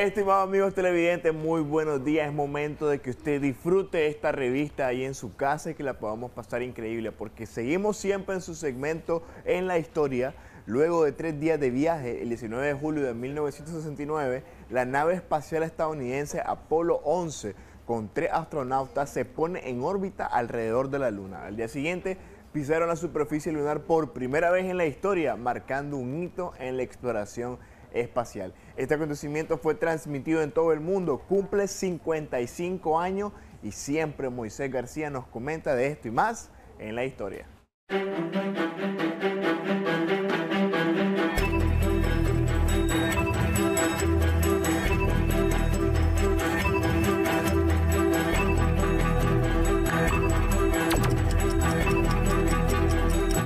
Estimados amigos televidentes, muy buenos días. Es momento de que usted disfrute esta revista ahí en su casa y que la podamos pasar increíble, porque seguimos siempre en su segmento en la historia. Luego de tres días de viaje, el 19 de julio de 1969, la nave espacial estadounidense Apolo 11 con tres astronautas se pone en órbita alrededor de la Luna. Al día siguiente pisaron la superficie lunar por primera vez en la historia, marcando un hito en la exploración espacial. Este acontecimiento fue transmitido en todo el mundo, cumple 55 años y siempre Moisés García nos comenta de esto y más en la historia.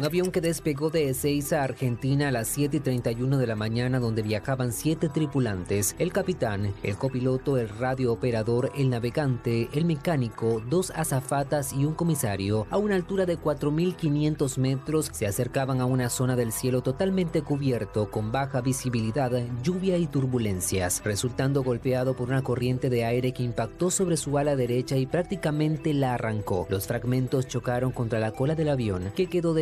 Un avión que despegó de Ezeiza, Argentina, a las 7 y 31 de la mañana, donde viajaban siete tripulantes: el capitán, el copiloto, el radiooperador, el navegante, el mecánico, dos azafatas y un comisario, a una altura de 4.500 metros, se acercaban a una zona del cielo totalmente cubierto, con baja visibilidad, lluvia y turbulencias, resultando golpeado por una corriente de aire que impactó sobre su ala derecha y prácticamente la arrancó. Los fragmentos chocaron contra la cola del avión, que quedó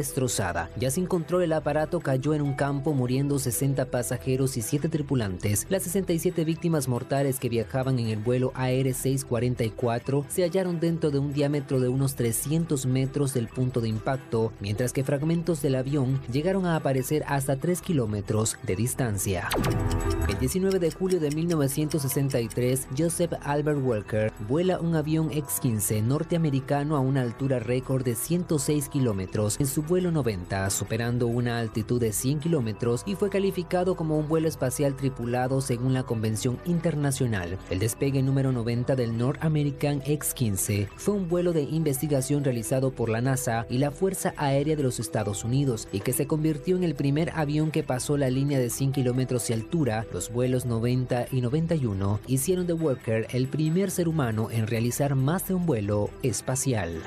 ya sin control el aparato cayó en un campo muriendo 60 pasajeros y 7 tripulantes. Las 67 víctimas mortales que viajaban en el vuelo AR-644 se hallaron dentro de un diámetro de unos 300 metros del punto de impacto, mientras que fragmentos del avión llegaron a aparecer hasta 3 kilómetros de distancia. El 19 de julio de 1963, Joseph Albert Walker vuela un avión X-15 norteamericano a una altura récord de 106 kilómetros en su vuelo superando una altitud de 100 kilómetros y fue calificado como un vuelo espacial tripulado según la Convención Internacional. El despegue número 90 del North American X-15 fue un vuelo de investigación realizado por la NASA y la Fuerza Aérea de los Estados Unidos y que se convirtió en el primer avión que pasó la línea de 100 kilómetros de altura. Los vuelos 90 y 91 hicieron de Walker el primer ser humano en realizar más de un vuelo espacial.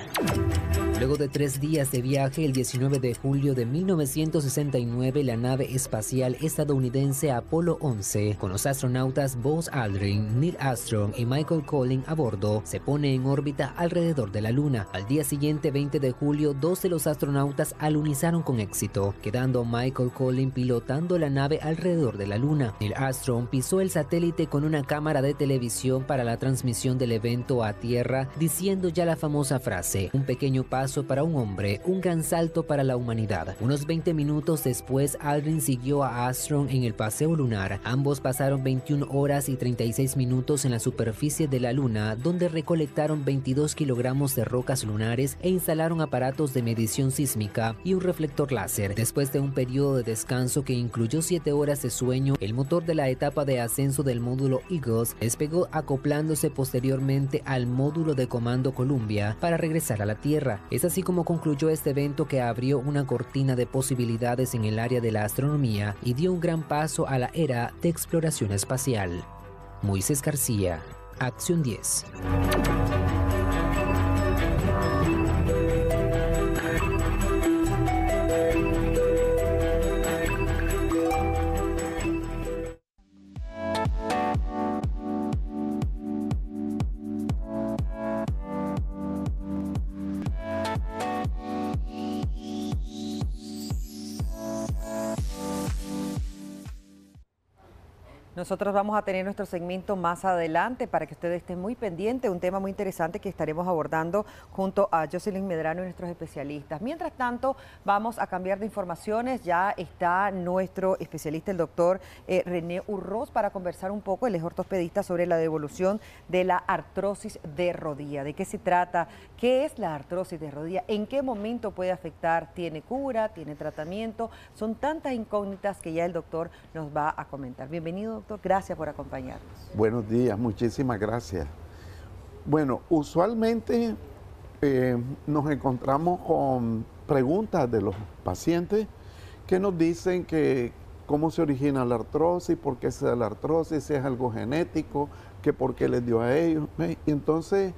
Luego de tres días de viaje, el 19 de julio de 1969, la nave espacial estadounidense Apolo 11, con los astronautas Buzz Aldrin, Neil Armstrong y Michael Collins a bordo, se pone en órbita alrededor de la Luna. Al día siguiente, 20 de julio, dos de los astronautas alunizaron con éxito, quedando Michael Collins pilotando la nave alrededor de la Luna. Neil Armstrong pisó el satélite con una cámara de televisión para la transmisión del evento a Tierra, diciendo ya la famosa frase, un pequeño paso para un hombre, un gran salto para la humanidad. Unos 20 minutos después, Aldrin siguió a Armstrong en el paseo lunar. Ambos pasaron 21 horas y 36 minutos en la superficie de la Luna, donde recolectaron 22 kilogramos de rocas lunares e instalaron aparatos de medición sísmica y un reflector láser. Después de un periodo de descanso que incluyó 7 horas de sueño, el motor de la etapa de ascenso del módulo Eagles despegó acoplándose posteriormente al módulo de comando Columbia para regresar a la Tierra. Así como concluyó este evento que abrió una cortina de posibilidades en el área de la astronomía y dio un gran paso a la era de exploración espacial. Moisés García, Acción 10. Nosotros vamos a tener nuestro segmento más adelante para que ustedes estén muy pendientes, un tema muy interesante que estaremos abordando junto a Jocelyn Medrano y nuestros especialistas. Mientras tanto, vamos a cambiar de informaciones. Ya está nuestro especialista, el doctor eh, René Urroz, para conversar un poco, él es ortopedista, sobre la devolución de la artrosis de rodilla. ¿De qué se trata? ¿Qué es la artrosis de rodilla? ¿En qué momento puede afectar? ¿Tiene cura? ¿Tiene tratamiento? Son tantas incógnitas que ya el doctor nos va a comentar. Bienvenido, doctor. Gracias por acompañarnos. Buenos días, muchísimas gracias. Bueno, usualmente eh, nos encontramos con preguntas de los pacientes que nos dicen que cómo se origina la artrosis, por qué se da la artrosis, si es algo genético, que por qué les dio a ellos. Y entonces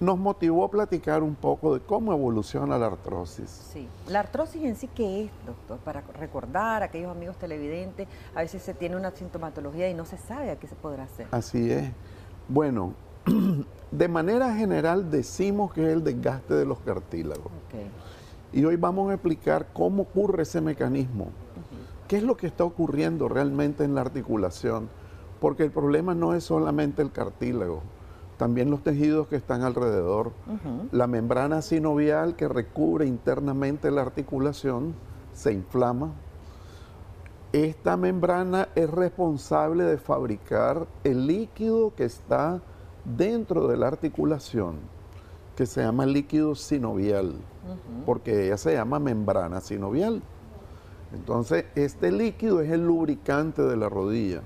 nos motivó a platicar un poco de cómo evoluciona la artrosis. Sí, la artrosis en sí, ¿qué es, doctor? Para recordar a aquellos amigos televidentes, a veces se tiene una sintomatología y no se sabe a qué se podrá hacer. Así es. Bueno, de manera general decimos que es el desgaste de los cartílagos. Y hoy vamos a explicar cómo ocurre ese mecanismo. ¿Qué es lo que está ocurriendo realmente en la articulación? Porque el problema no es solamente el cartílago también los tejidos que están alrededor, la membrana sinovial que recubre internamente la articulación se inflama. Esta membrana es responsable de fabricar el líquido que está dentro de la articulación, que se llama líquido sinovial, porque ella se llama membrana sinovial. Entonces, este líquido es el lubricante de la rodilla.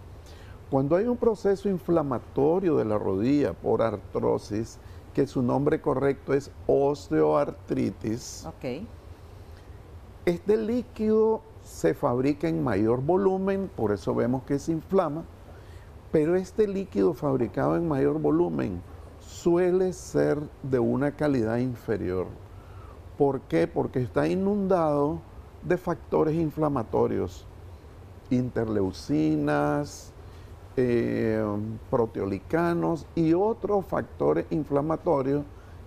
Cuando hay un proceso inflamatorio de la rodilla por artrosis, que su nombre correcto es osteoartritis, este líquido se fabrica en mayor volumen, por eso vemos que se inflama, pero este líquido fabricado en mayor volumen suele ser de una calidad inferior. ¿Por qué? Porque está inundado de factores inflamatorios, interleucinas, eh, proteolicanos y otros factores inflamatorios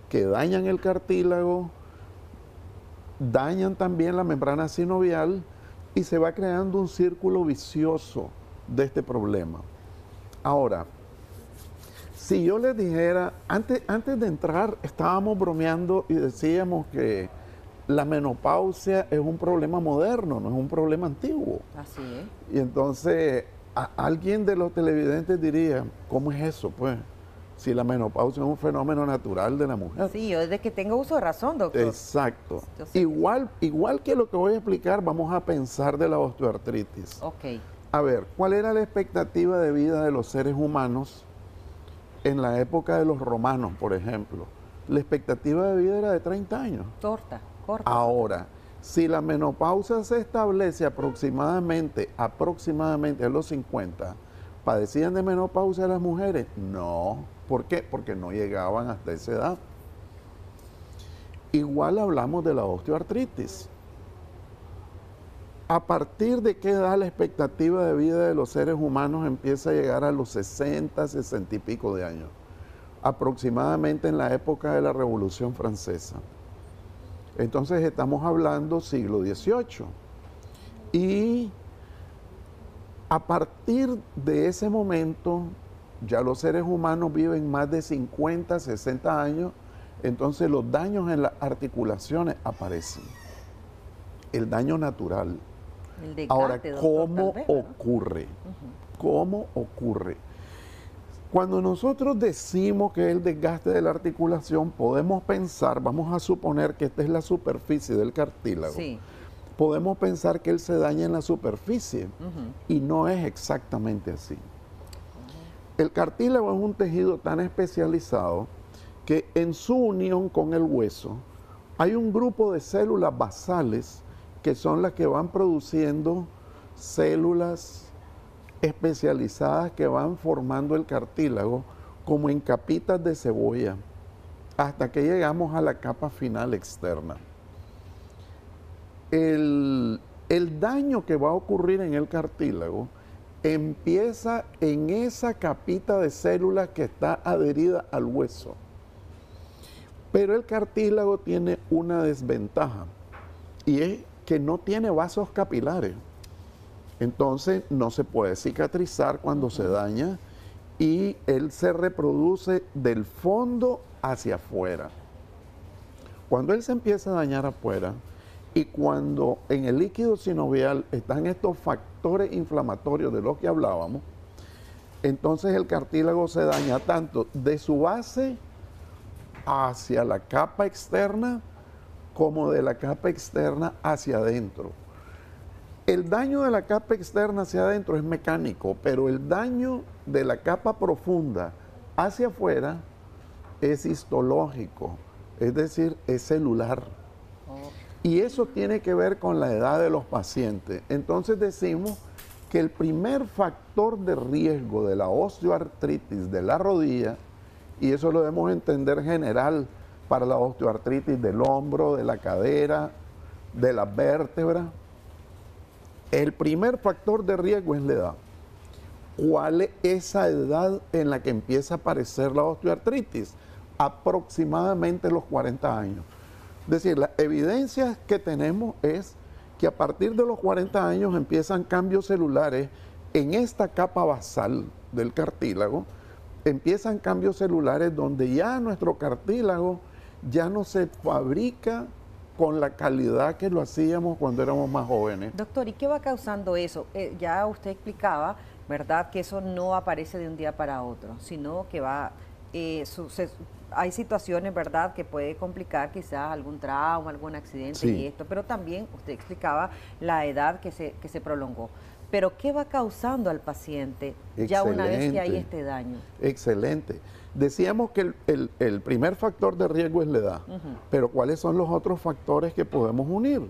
que dañan el cartílago, dañan también la membrana sinovial y se va creando un círculo vicioso de este problema. Ahora, si yo les dijera, antes, antes de entrar estábamos bromeando y decíamos que la menopausia es un problema moderno, no es un problema antiguo. Así es. Y entonces alguien de los televidentes diría, ¿cómo es eso? Pues, si la menopausia es un fenómeno natural de la mujer. Sí, yo desde que tengo uso de razón, doctor. Exacto. Igual, igual que lo que voy a explicar, vamos a pensar de la osteoartritis. Ok. A ver, ¿cuál era la expectativa de vida de los seres humanos en la época de los romanos, por ejemplo? La expectativa de vida era de 30 años. Torta, corta. Ahora, si la menopausia se establece aproximadamente, aproximadamente a los 50, ¿padecían de menopausia las mujeres? No. ¿Por qué? Porque no llegaban hasta esa edad. Igual hablamos de la osteoartritis. ¿A partir de qué edad la expectativa de vida de los seres humanos empieza a llegar a los 60, 60 y pico de años? Aproximadamente en la época de la Revolución Francesa. Entonces estamos hablando siglo XVIII. Y a partir de ese momento, ya los seres humanos viven más de 50, 60 años, entonces los daños en las articulaciones aparecen. El daño natural. Ahora, ¿cómo ocurre? ¿Cómo ocurre? Cuando nosotros decimos que es el desgaste de la articulación, podemos pensar, vamos a suponer que esta es la superficie del cartílago. Podemos pensar que él se daña en la superficie y no es exactamente así. El cartílago es un tejido tan especializado que en su unión con el hueso hay un grupo de células basales que son las que van produciendo células especializadas que van formando el cartílago como en capitas de cebolla hasta que llegamos a la capa final externa. El, el, daño que va a ocurrir en el cartílago empieza en esa capita de células que está adherida al hueso. Pero el cartílago tiene una desventaja y es que no tiene vasos capilares. Entonces no se puede cicatrizar cuando se daña y él se reproduce del fondo hacia afuera. Cuando él se empieza a dañar afuera y cuando en el líquido sinovial están estos factores inflamatorios de los que hablábamos, entonces el cartílago se daña tanto de su base hacia la capa externa como de la capa externa hacia adentro. El daño de la capa externa hacia adentro es mecánico, pero el daño de la capa profunda hacia afuera es histológico, es decir, es celular. Y eso tiene que ver con la edad de los pacientes. Entonces decimos que el primer factor de riesgo de la osteoartritis de la rodilla y eso lo debemos entender general para la osteoartritis del hombro, de la cadera, de la vértebra. El primer factor de riesgo es la edad. ¿Cuál es esa edad en la que empieza a aparecer la osteoartritis? Aproximadamente los 40 años. Es decir, la evidencia que tenemos es que a partir de los 40 años empiezan cambios celulares en esta capa basal del cartílago, empiezan cambios celulares donde ya nuestro cartílago ya no se fabrica con la calidad que lo hacíamos cuando éramos más jóvenes. Doctor, ¿y qué va causando eso? Eh, ya usted explicaba, ¿verdad?, que eso no aparece de un día para otro, sino que va, eh, hay situaciones, ¿verdad?, que puede complicar quizás algún trauma, algún accidente y esto, pero también usted explicaba la edad que se, que se prolongó. Pero ¿qué va causando al paciente ya una vez que hay este daño? Excelente. Decíamos que el, primer factor de riesgo es la edad, pero ¿cuáles son los otros factores que podemos unir?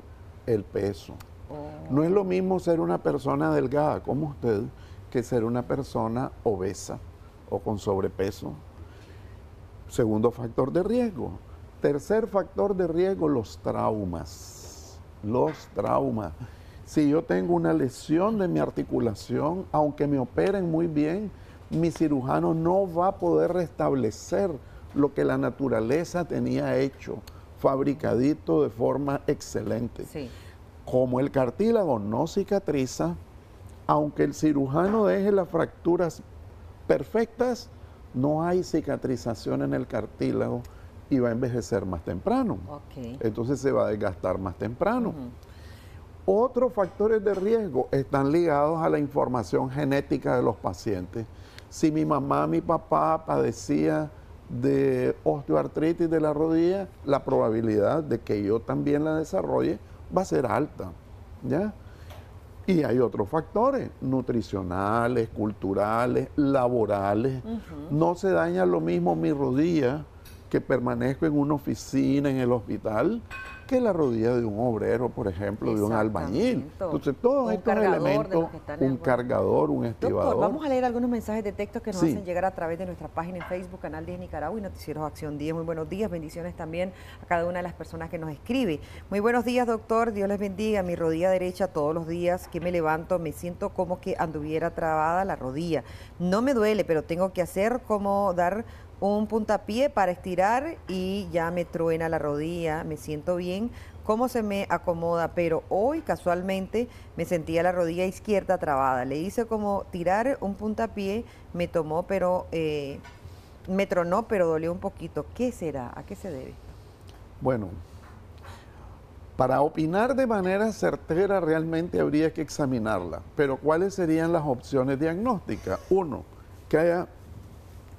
El peso. Oh. No es lo mismo ser una persona delgada como usted que ser una persona obesa o con sobrepeso. Segundo factor de riesgo. Tercer factor de riesgo, los traumas. Los traumas. Si yo tengo una lesión de mi articulación, aunque me operen muy bien, mi cirujano no va a poder restablecer lo que la naturaleza tenía hecho, fabricadito de forma excelente. Como el cartílago no cicatriza, aunque el cirujano deje las fracturas perfectas, no hay cicatrización en el cartílago y va a envejecer más temprano. Entonces se va a desgastar más temprano. Otros factores de riesgo están ligados a la información genética de los pacientes si mi mamá, mi papá padecía de osteoartritis de la rodilla, la probabilidad de que yo también la desarrolle va a ser alta. ¿ya? Y hay otros factores, nutricionales, culturales, laborales. No se daña lo mismo mi rodilla que permanezco en una oficina, en el hospital, que la rodilla de un obrero, por ejemplo, de un albañil. Entonces, todos estos elementos, un cargador, un estibador. vamos a leer algunos mensajes de texto que nos hacen llegar a través de nuestra página en Facebook, Canal 10 Nicaragua y Noticieros Acción 10. Muy buenos días, bendiciones también a cada una de las personas que nos escribe. Muy buenos días, doctor, Dios les bendiga. Mi rodilla derecha todos los días que me levanto me siento como que anduviera trabada la rodilla. No me duele, pero tengo que hacer como dar un puntapié para estirar y ya me truena la rodilla, me siento bien, cómo se me acomoda, pero hoy casualmente me sentía la rodilla izquierda trabada. Le hice como tirar un puntapié, me tomó, pero eh, me tronó, pero dolió un poquito. ¿Qué será? ¿A qué se debe? Bueno, para opinar de manera certera realmente habría que examinarla, pero ¿cuáles serían las opciones diagnósticas? Uno, que haya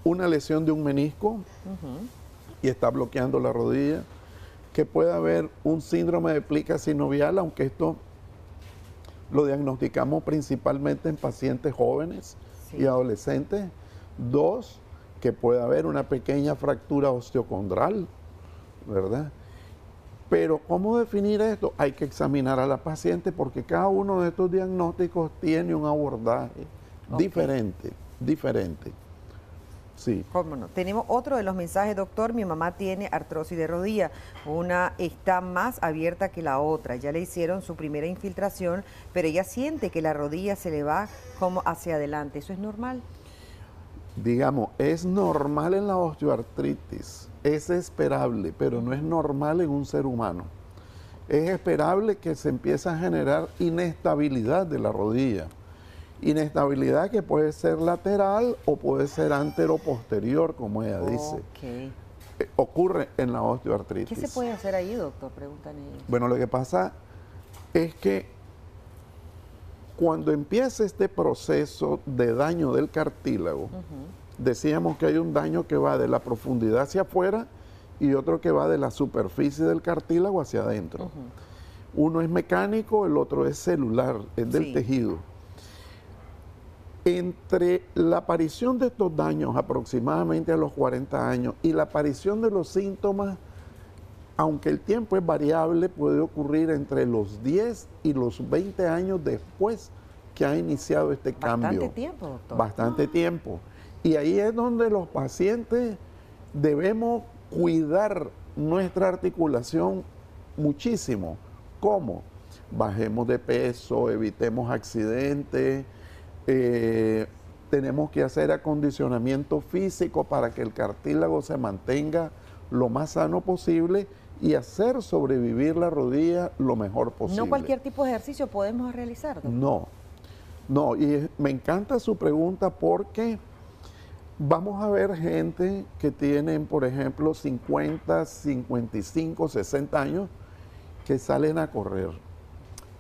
una lesión de un menisco y está bloqueando la rodilla, que pueda haber un síndrome de plica sinovial, aunque esto lo diagnosticamos principalmente en pacientes jóvenes y adolescentes. Dos, que pueda haber una pequeña fractura osteocondral, ¿verdad? Pero ¿cómo definir esto? Hay que examinar a la paciente porque cada uno de estos diagnósticos tiene un abordaje diferente, diferente. Sí. ¿Cómo no? Tenemos otro de los mensajes, doctor. Mi mamá tiene artrosis de rodilla. Una está más abierta que la otra. Ya le hicieron su primera infiltración, pero ella siente que la rodilla se le va como hacia adelante. ¿Eso es normal? Digamos, es normal en la osteoartritis. Es esperable, pero no es normal en un ser humano. Es esperable que se empiece a generar inestabilidad de la rodilla Inestabilidad que puede ser lateral o puede ser antero-posterior, como ella dice. Eh, ocurre en la osteoartritis. ¿Qué se puede hacer ahí, doctor? Preguntan ellos. Bueno, lo que pasa es que cuando empieza este proceso de daño del cartílago, decíamos que hay un daño que va de la profundidad hacia afuera y otro que va de la superficie del cartílago hacia adentro. Uno es mecánico, el otro es celular, es del tejido. Entre la aparición de estos daños aproximadamente a los 40 años y la aparición de los síntomas, aunque el tiempo es variable, puede ocurrir entre los 10 y los 20 años después que ha iniciado este cambio. Bastante tiempo, doctor. Bastante tiempo. Y ahí es donde los pacientes debemos cuidar nuestra articulación muchísimo. ¿Cómo? Bajemos de peso, evitemos accidentes, eh, tenemos que hacer acondicionamiento físico para que el cartílago se mantenga lo más sano posible y hacer sobrevivir la rodilla lo mejor posible. No cualquier tipo de ejercicio podemos realizar. No, no, y me encanta su pregunta porque vamos a ver gente que tienen, por ejemplo, 50, 55, 60 años que salen a correr.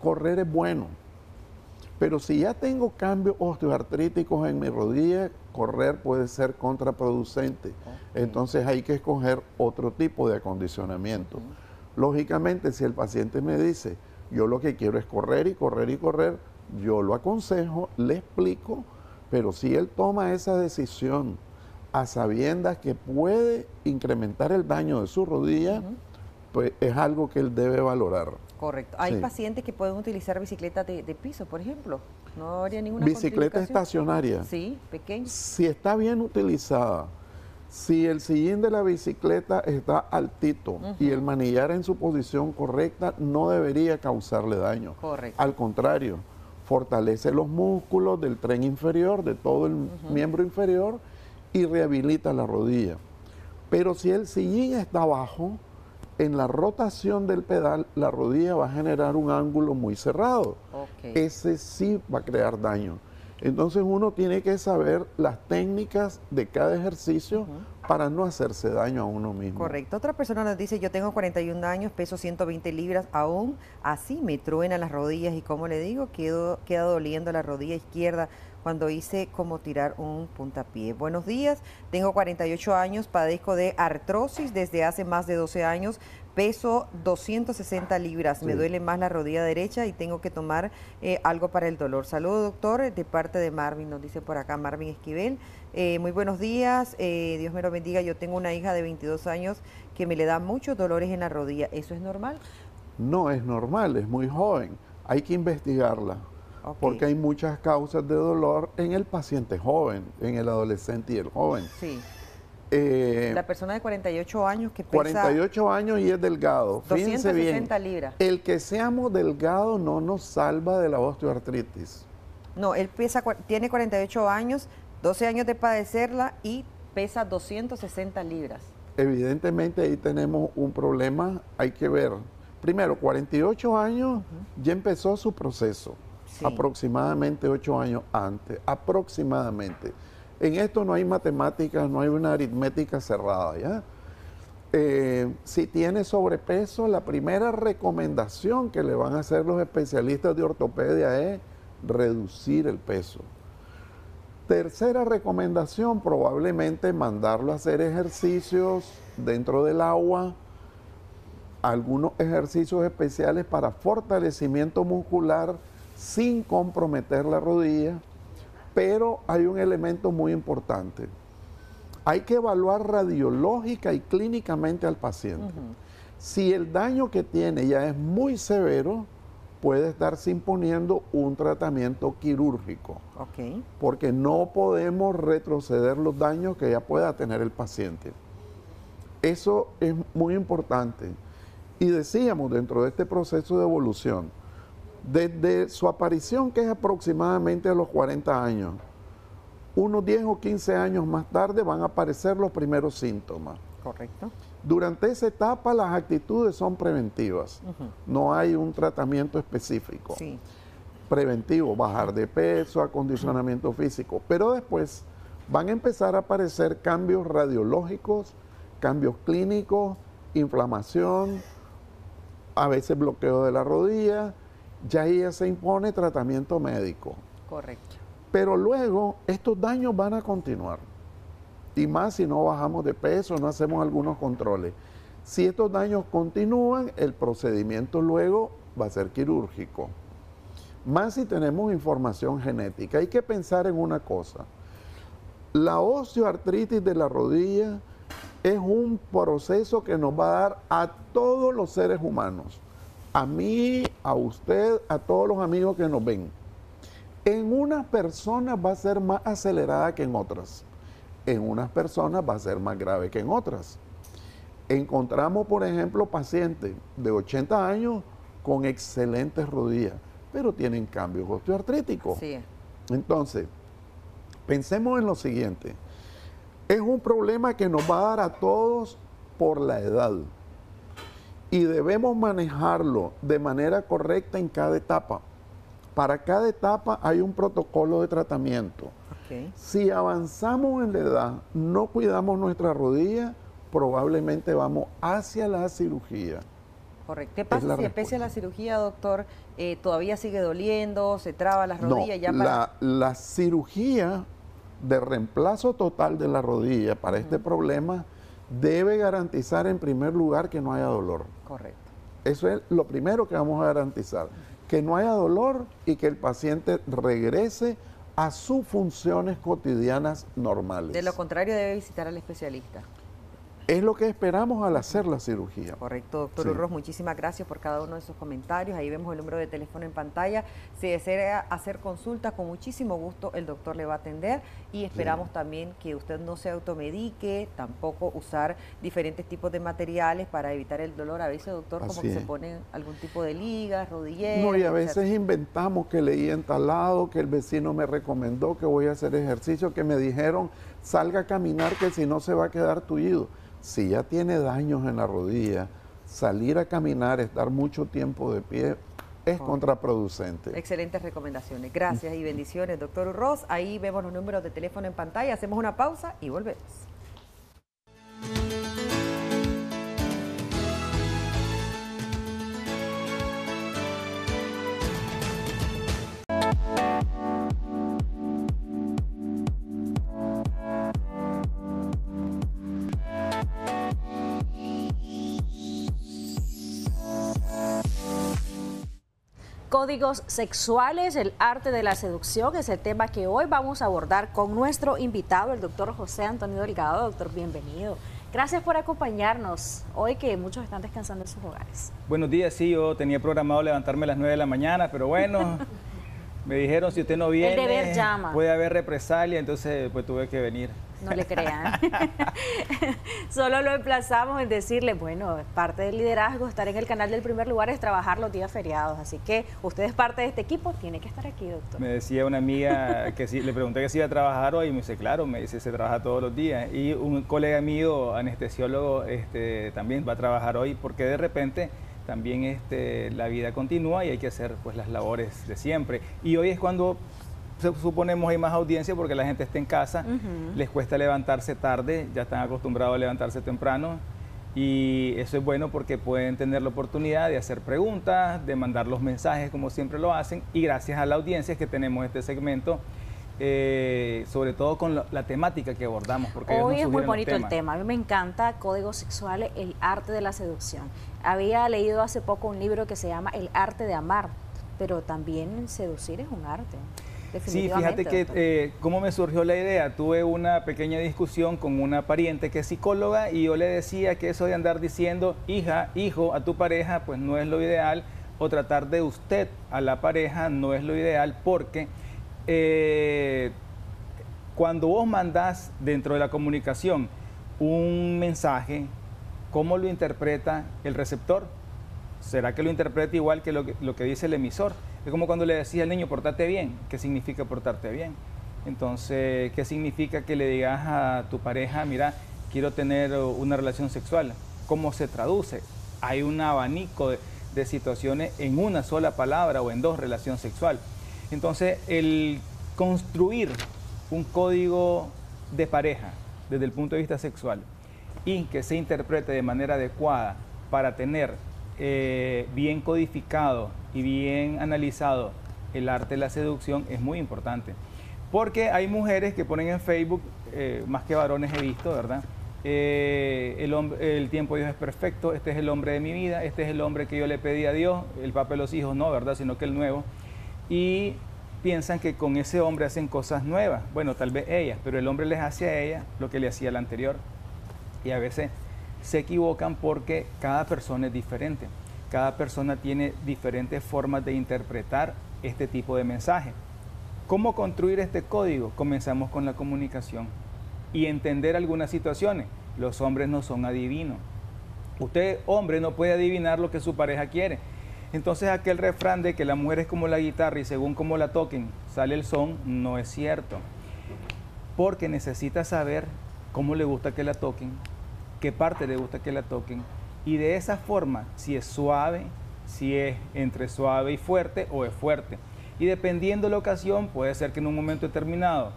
Correr es bueno, pero si ya tengo cambios osteoartríticos en mi rodilla, correr puede ser contraproducente. Entonces hay que escoger otro tipo de acondicionamiento. Lógicamente, si el paciente me dice, yo lo que quiero es correr y correr y correr, yo lo aconsejo, le explico, pero si él toma esa decisión a sabiendas que puede incrementar el daño de su rodilla, pues es algo que él debe valorar. Correcto. Hay pacientes que pueden utilizar bicicletas de, piso, por ejemplo. No habría ninguna Bicicleta estacionaria. Sí, pequeña. Si está bien utilizada, si el sillín de la bicicleta está altito y el manillar en su posición correcta, no debería causarle daño. Correcto. Al contrario, fortalece los músculos del tren inferior, de todo el miembro inferior y rehabilita la rodilla. Pero si el sillín está bajo, en la rotación del pedal, la rodilla va a generar un ángulo muy cerrado. Ese sí va a crear daño. Entonces uno tiene que saber las técnicas de cada ejercicio para no hacerse daño a uno mismo. Correcto. Otra persona nos dice, yo tengo 41 años, peso 120 libras, aún así me truenan las rodillas y como le digo, quedo, queda doliendo la rodilla izquierda cuando hice como tirar un puntapié. Buenos días, tengo 48 años, padezco de artrosis desde hace más de 12 años, peso 260 libras, me duele más la rodilla derecha y tengo que tomar eh, algo para el dolor. Saludos doctor, de parte de Marvin, nos dice por acá Marvin Esquivel. Eh, muy buenos días, eh, Dios me lo bendiga, yo tengo una hija de 22 años que me le da muchos dolores en la rodilla, ¿eso es normal? No es normal, es muy joven, hay que investigarla porque hay muchas causas de dolor en el paciente joven, en el adolescente y el joven. Sí. Eh, la persona de 48 años que pesa 48 años y es delgado. 260 libras. El que seamos delgados no nos salva de la osteoartritis. No, él pesa, tiene 48 años, 12 años de padecerla y pesa 260 libras. Evidentemente ahí tenemos un problema, hay que ver. Primero, 48 años ya empezó su proceso aproximadamente ocho años antes, aproximadamente. En esto no hay matemáticas, no hay una aritmética cerrada, ¿ya? Eh, si tiene sobrepeso, la primera recomendación que le van a hacer los especialistas de ortopedia es reducir el peso. Tercera recomendación, probablemente mandarlo a hacer ejercicios dentro del agua, algunos ejercicios especiales para fortalecimiento muscular sin comprometer la rodilla, pero hay un elemento muy importante. Hay que evaluar radiológica y clínicamente al paciente. Si el daño que tiene ya es muy severo, puede estarse imponiendo un tratamiento quirúrgico. Porque no podemos retroceder los daños que ya pueda tener el paciente. Eso es muy importante. Y decíamos dentro de este proceso de evolución, desde su aparición, que es aproximadamente a los 40 años, unos 10 o 15 años más tarde van a aparecer los primeros síntomas. Correcto. Durante esa etapa las actitudes son preventivas, no hay un tratamiento específico. Sí. Preventivo, bajar de peso, acondicionamiento físico, pero después van a empezar a aparecer cambios radiológicos, cambios clínicos, inflamación, a veces bloqueo de la rodilla, ya ahí se impone tratamiento médico. Correcto. Pero luego estos daños van a continuar. Y más si no bajamos de peso, no hacemos algunos controles. Si estos daños continúan, el procedimiento luego va a ser quirúrgico. Más si tenemos información genética. Hay que pensar en una cosa. La osteoartritis de la rodilla es un proceso que nos va a dar a todos los seres humanos a mí, a usted, a todos los amigos que nos ven. En unas personas va a ser más acelerada que en otras. en unas personas va a ser más grave que en otras. Encontramos, por ejemplo, pacientes de 80 años con excelentes rodillas, pero tienen cambios osteoartríticos. Sí. Entonces, pensemos en lo siguiente. Es un problema que nos va a dar a todos por la edad y debemos manejarlo de manera correcta en cada etapa. Para cada etapa hay un protocolo de tratamiento. Si avanzamos en la edad, no cuidamos nuestra rodilla, probablemente vamos hacia la cirugía. Correcto. ¿Qué pasa si especie la cirugía, doctor, eh, todavía sigue doliendo, se traba la rodilla? ya la, la, cirugía de reemplazo total de la rodilla para este problema debe garantizar en primer lugar que no haya dolor. Correcto. Eso es lo primero que vamos a garantizar, que no haya dolor y que el paciente regrese a sus funciones cotidianas normales. De lo contrario, debe visitar al especialista. Es lo que esperamos al hacer la cirugía. Correcto, doctor Urros, muchísimas gracias por cada uno de esos comentarios. Ahí vemos el número de teléfono en pantalla. Si desea hacer consulta, con muchísimo gusto el doctor le va a atender y esperamos también que usted no se automedique, tampoco usar diferentes tipos de materiales para evitar el dolor. A veces, doctor, como que se ponen algún tipo de ligas, rodilleras. No, y a veces inventamos que leí en talado, que el vecino me recomendó que voy a hacer ejercicio, que me dijeron salga a caminar que si no se va a quedar tullido si ya tiene daños en la rodilla, salir a caminar, estar mucho tiempo de pie, es contraproducente. Excelentes recomendaciones. Gracias y bendiciones, doctor Ross. Ahí vemos los números de teléfono en pantalla. Hacemos una pausa y volvemos. Códigos sexuales, el arte de la seducción, es el tema que hoy vamos a abordar con nuestro invitado, el doctor José Antonio Delgado. Doctor, bienvenido. Gracias por acompañarnos hoy que muchos están descansando en sus hogares. Buenos días, sí, yo tenía programado levantarme a las 9 de la mañana, pero bueno, me dijeron si usted no viene, el deber llama. puede haber represalia, entonces pues tuve que venir. No le crean. Solo lo emplazamos en decirle, bueno, parte del liderazgo, estar en el canal del primer lugar es trabajar los días feriados. Así que usted es parte de este equipo, tiene que estar aquí, doctor. Me decía una amiga que sí, le pregunté que si iba a trabajar hoy y me dice, claro, me dice, se trabaja todos los días. Y un colega mío, anestesiólogo, este, también va a trabajar hoy porque de repente también este, la vida continúa y hay que hacer pues las labores de siempre. Y hoy es cuando suponemos hay más audiencia porque la gente está en casa, les cuesta levantarse tarde, ya están acostumbrados a levantarse temprano y eso es bueno porque pueden tener la oportunidad de hacer preguntas, de mandar los mensajes como siempre lo hacen y gracias a la audiencia es que tenemos este segmento. Eh, sobre todo con la, temática que abordamos. Porque Hoy es muy bonito el tema. A mí me encanta Códigos Sexuales, el arte de la seducción. Había leído hace poco un libro que se llama El arte de amar, pero también seducir es un arte. Sí, fíjate que eh, cómo me surgió la idea. Tuve una pequeña discusión con una pariente que es psicóloga y yo le decía que eso de andar diciendo hija, hijo a tu pareja, pues no es lo ideal, o tratar de usted a la pareja no es lo ideal porque eh, cuando vos mandás dentro de la comunicación un mensaje, ¿cómo lo interpreta el receptor? ¿Será que lo interpreta igual que lo que, lo que dice el emisor? Es como cuando le decía al niño, portate bien. ¿Qué significa portarte bien? Entonces, ¿qué significa que le digas a tu pareja, mira, quiero tener una relación sexual? ¿Cómo se traduce? Hay un abanico de, situaciones en una sola palabra o en dos, relación sexual. Entonces, el construir un código de pareja desde el punto de vista sexual y que se interprete de manera adecuada para tener eh, bien codificado y bien analizado el arte de la seducción es muy importante. Porque hay mujeres que ponen en Facebook, eh, más que varones he visto, ¿verdad? Eh, el, el tiempo de Dios es perfecto, este es el hombre de mi vida, este es el hombre que yo le pedí a Dios, el papá de los hijos no, ¿verdad? Sino que el nuevo. Y piensan que con ese hombre hacen cosas nuevas. Bueno, tal vez ellas, pero el hombre les hace a ella lo que le hacía al anterior. Y a veces se equivocan porque cada persona es diferente. Cada persona tiene diferentes formas de interpretar este tipo de mensaje. ¿Cómo construir este código? Comenzamos con la comunicación. y entender algunas situaciones. Los hombres no son adivinos. Usted, hombre, no puede adivinar lo que su pareja quiere. Entonces aquel refrán de que la mujer es como la guitarra y según cómo la toquen sale el son, no es cierto. Porque necesita saber cómo le gusta que la toquen, qué parte le gusta que la toquen. Y de esa forma, si es suave, si es entre suave y fuerte o es fuerte. Y dependiendo de la ocasión, puede ser que en un momento determinado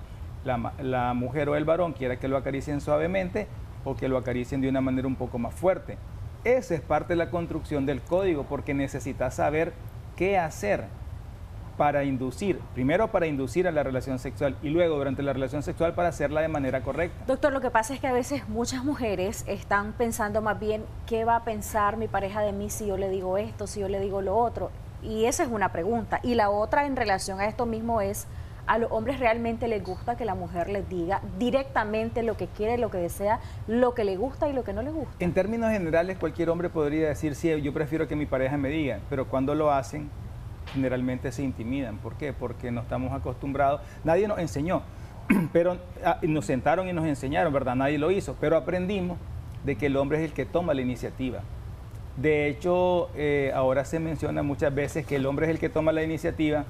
la, la mujer o el varón quiera que lo acaricien suavemente o que lo acaricien de una manera un poco más fuerte. Esa es parte de la construcción del código porque necesitas saber qué hacer para inducir, primero para inducir a la relación sexual y luego durante la relación sexual para hacerla de manera correcta. Doctor, lo que pasa es que a veces muchas mujeres están pensando más bien qué va a pensar mi pareja de mí si yo le digo esto, si yo le digo lo otro. Y esa es una pregunta. Y la otra en relación a esto mismo es, a los hombres realmente les gusta que la mujer les diga directamente lo que quiere, lo que desea, lo que le gusta y lo que no le gusta. En términos generales, cualquier hombre podría decir, sí, yo prefiero que mi pareja me diga, pero cuando lo hacen, generalmente se intimidan. ¿Por qué? Porque no estamos acostumbrados, nadie nos enseñó, pero ah, nos sentaron y nos enseñaron, ¿verdad? Nadie lo hizo, pero aprendimos de que el hombre es el que toma la iniciativa. De hecho, eh, ahora se menciona muchas veces que el hombre es el que toma la iniciativa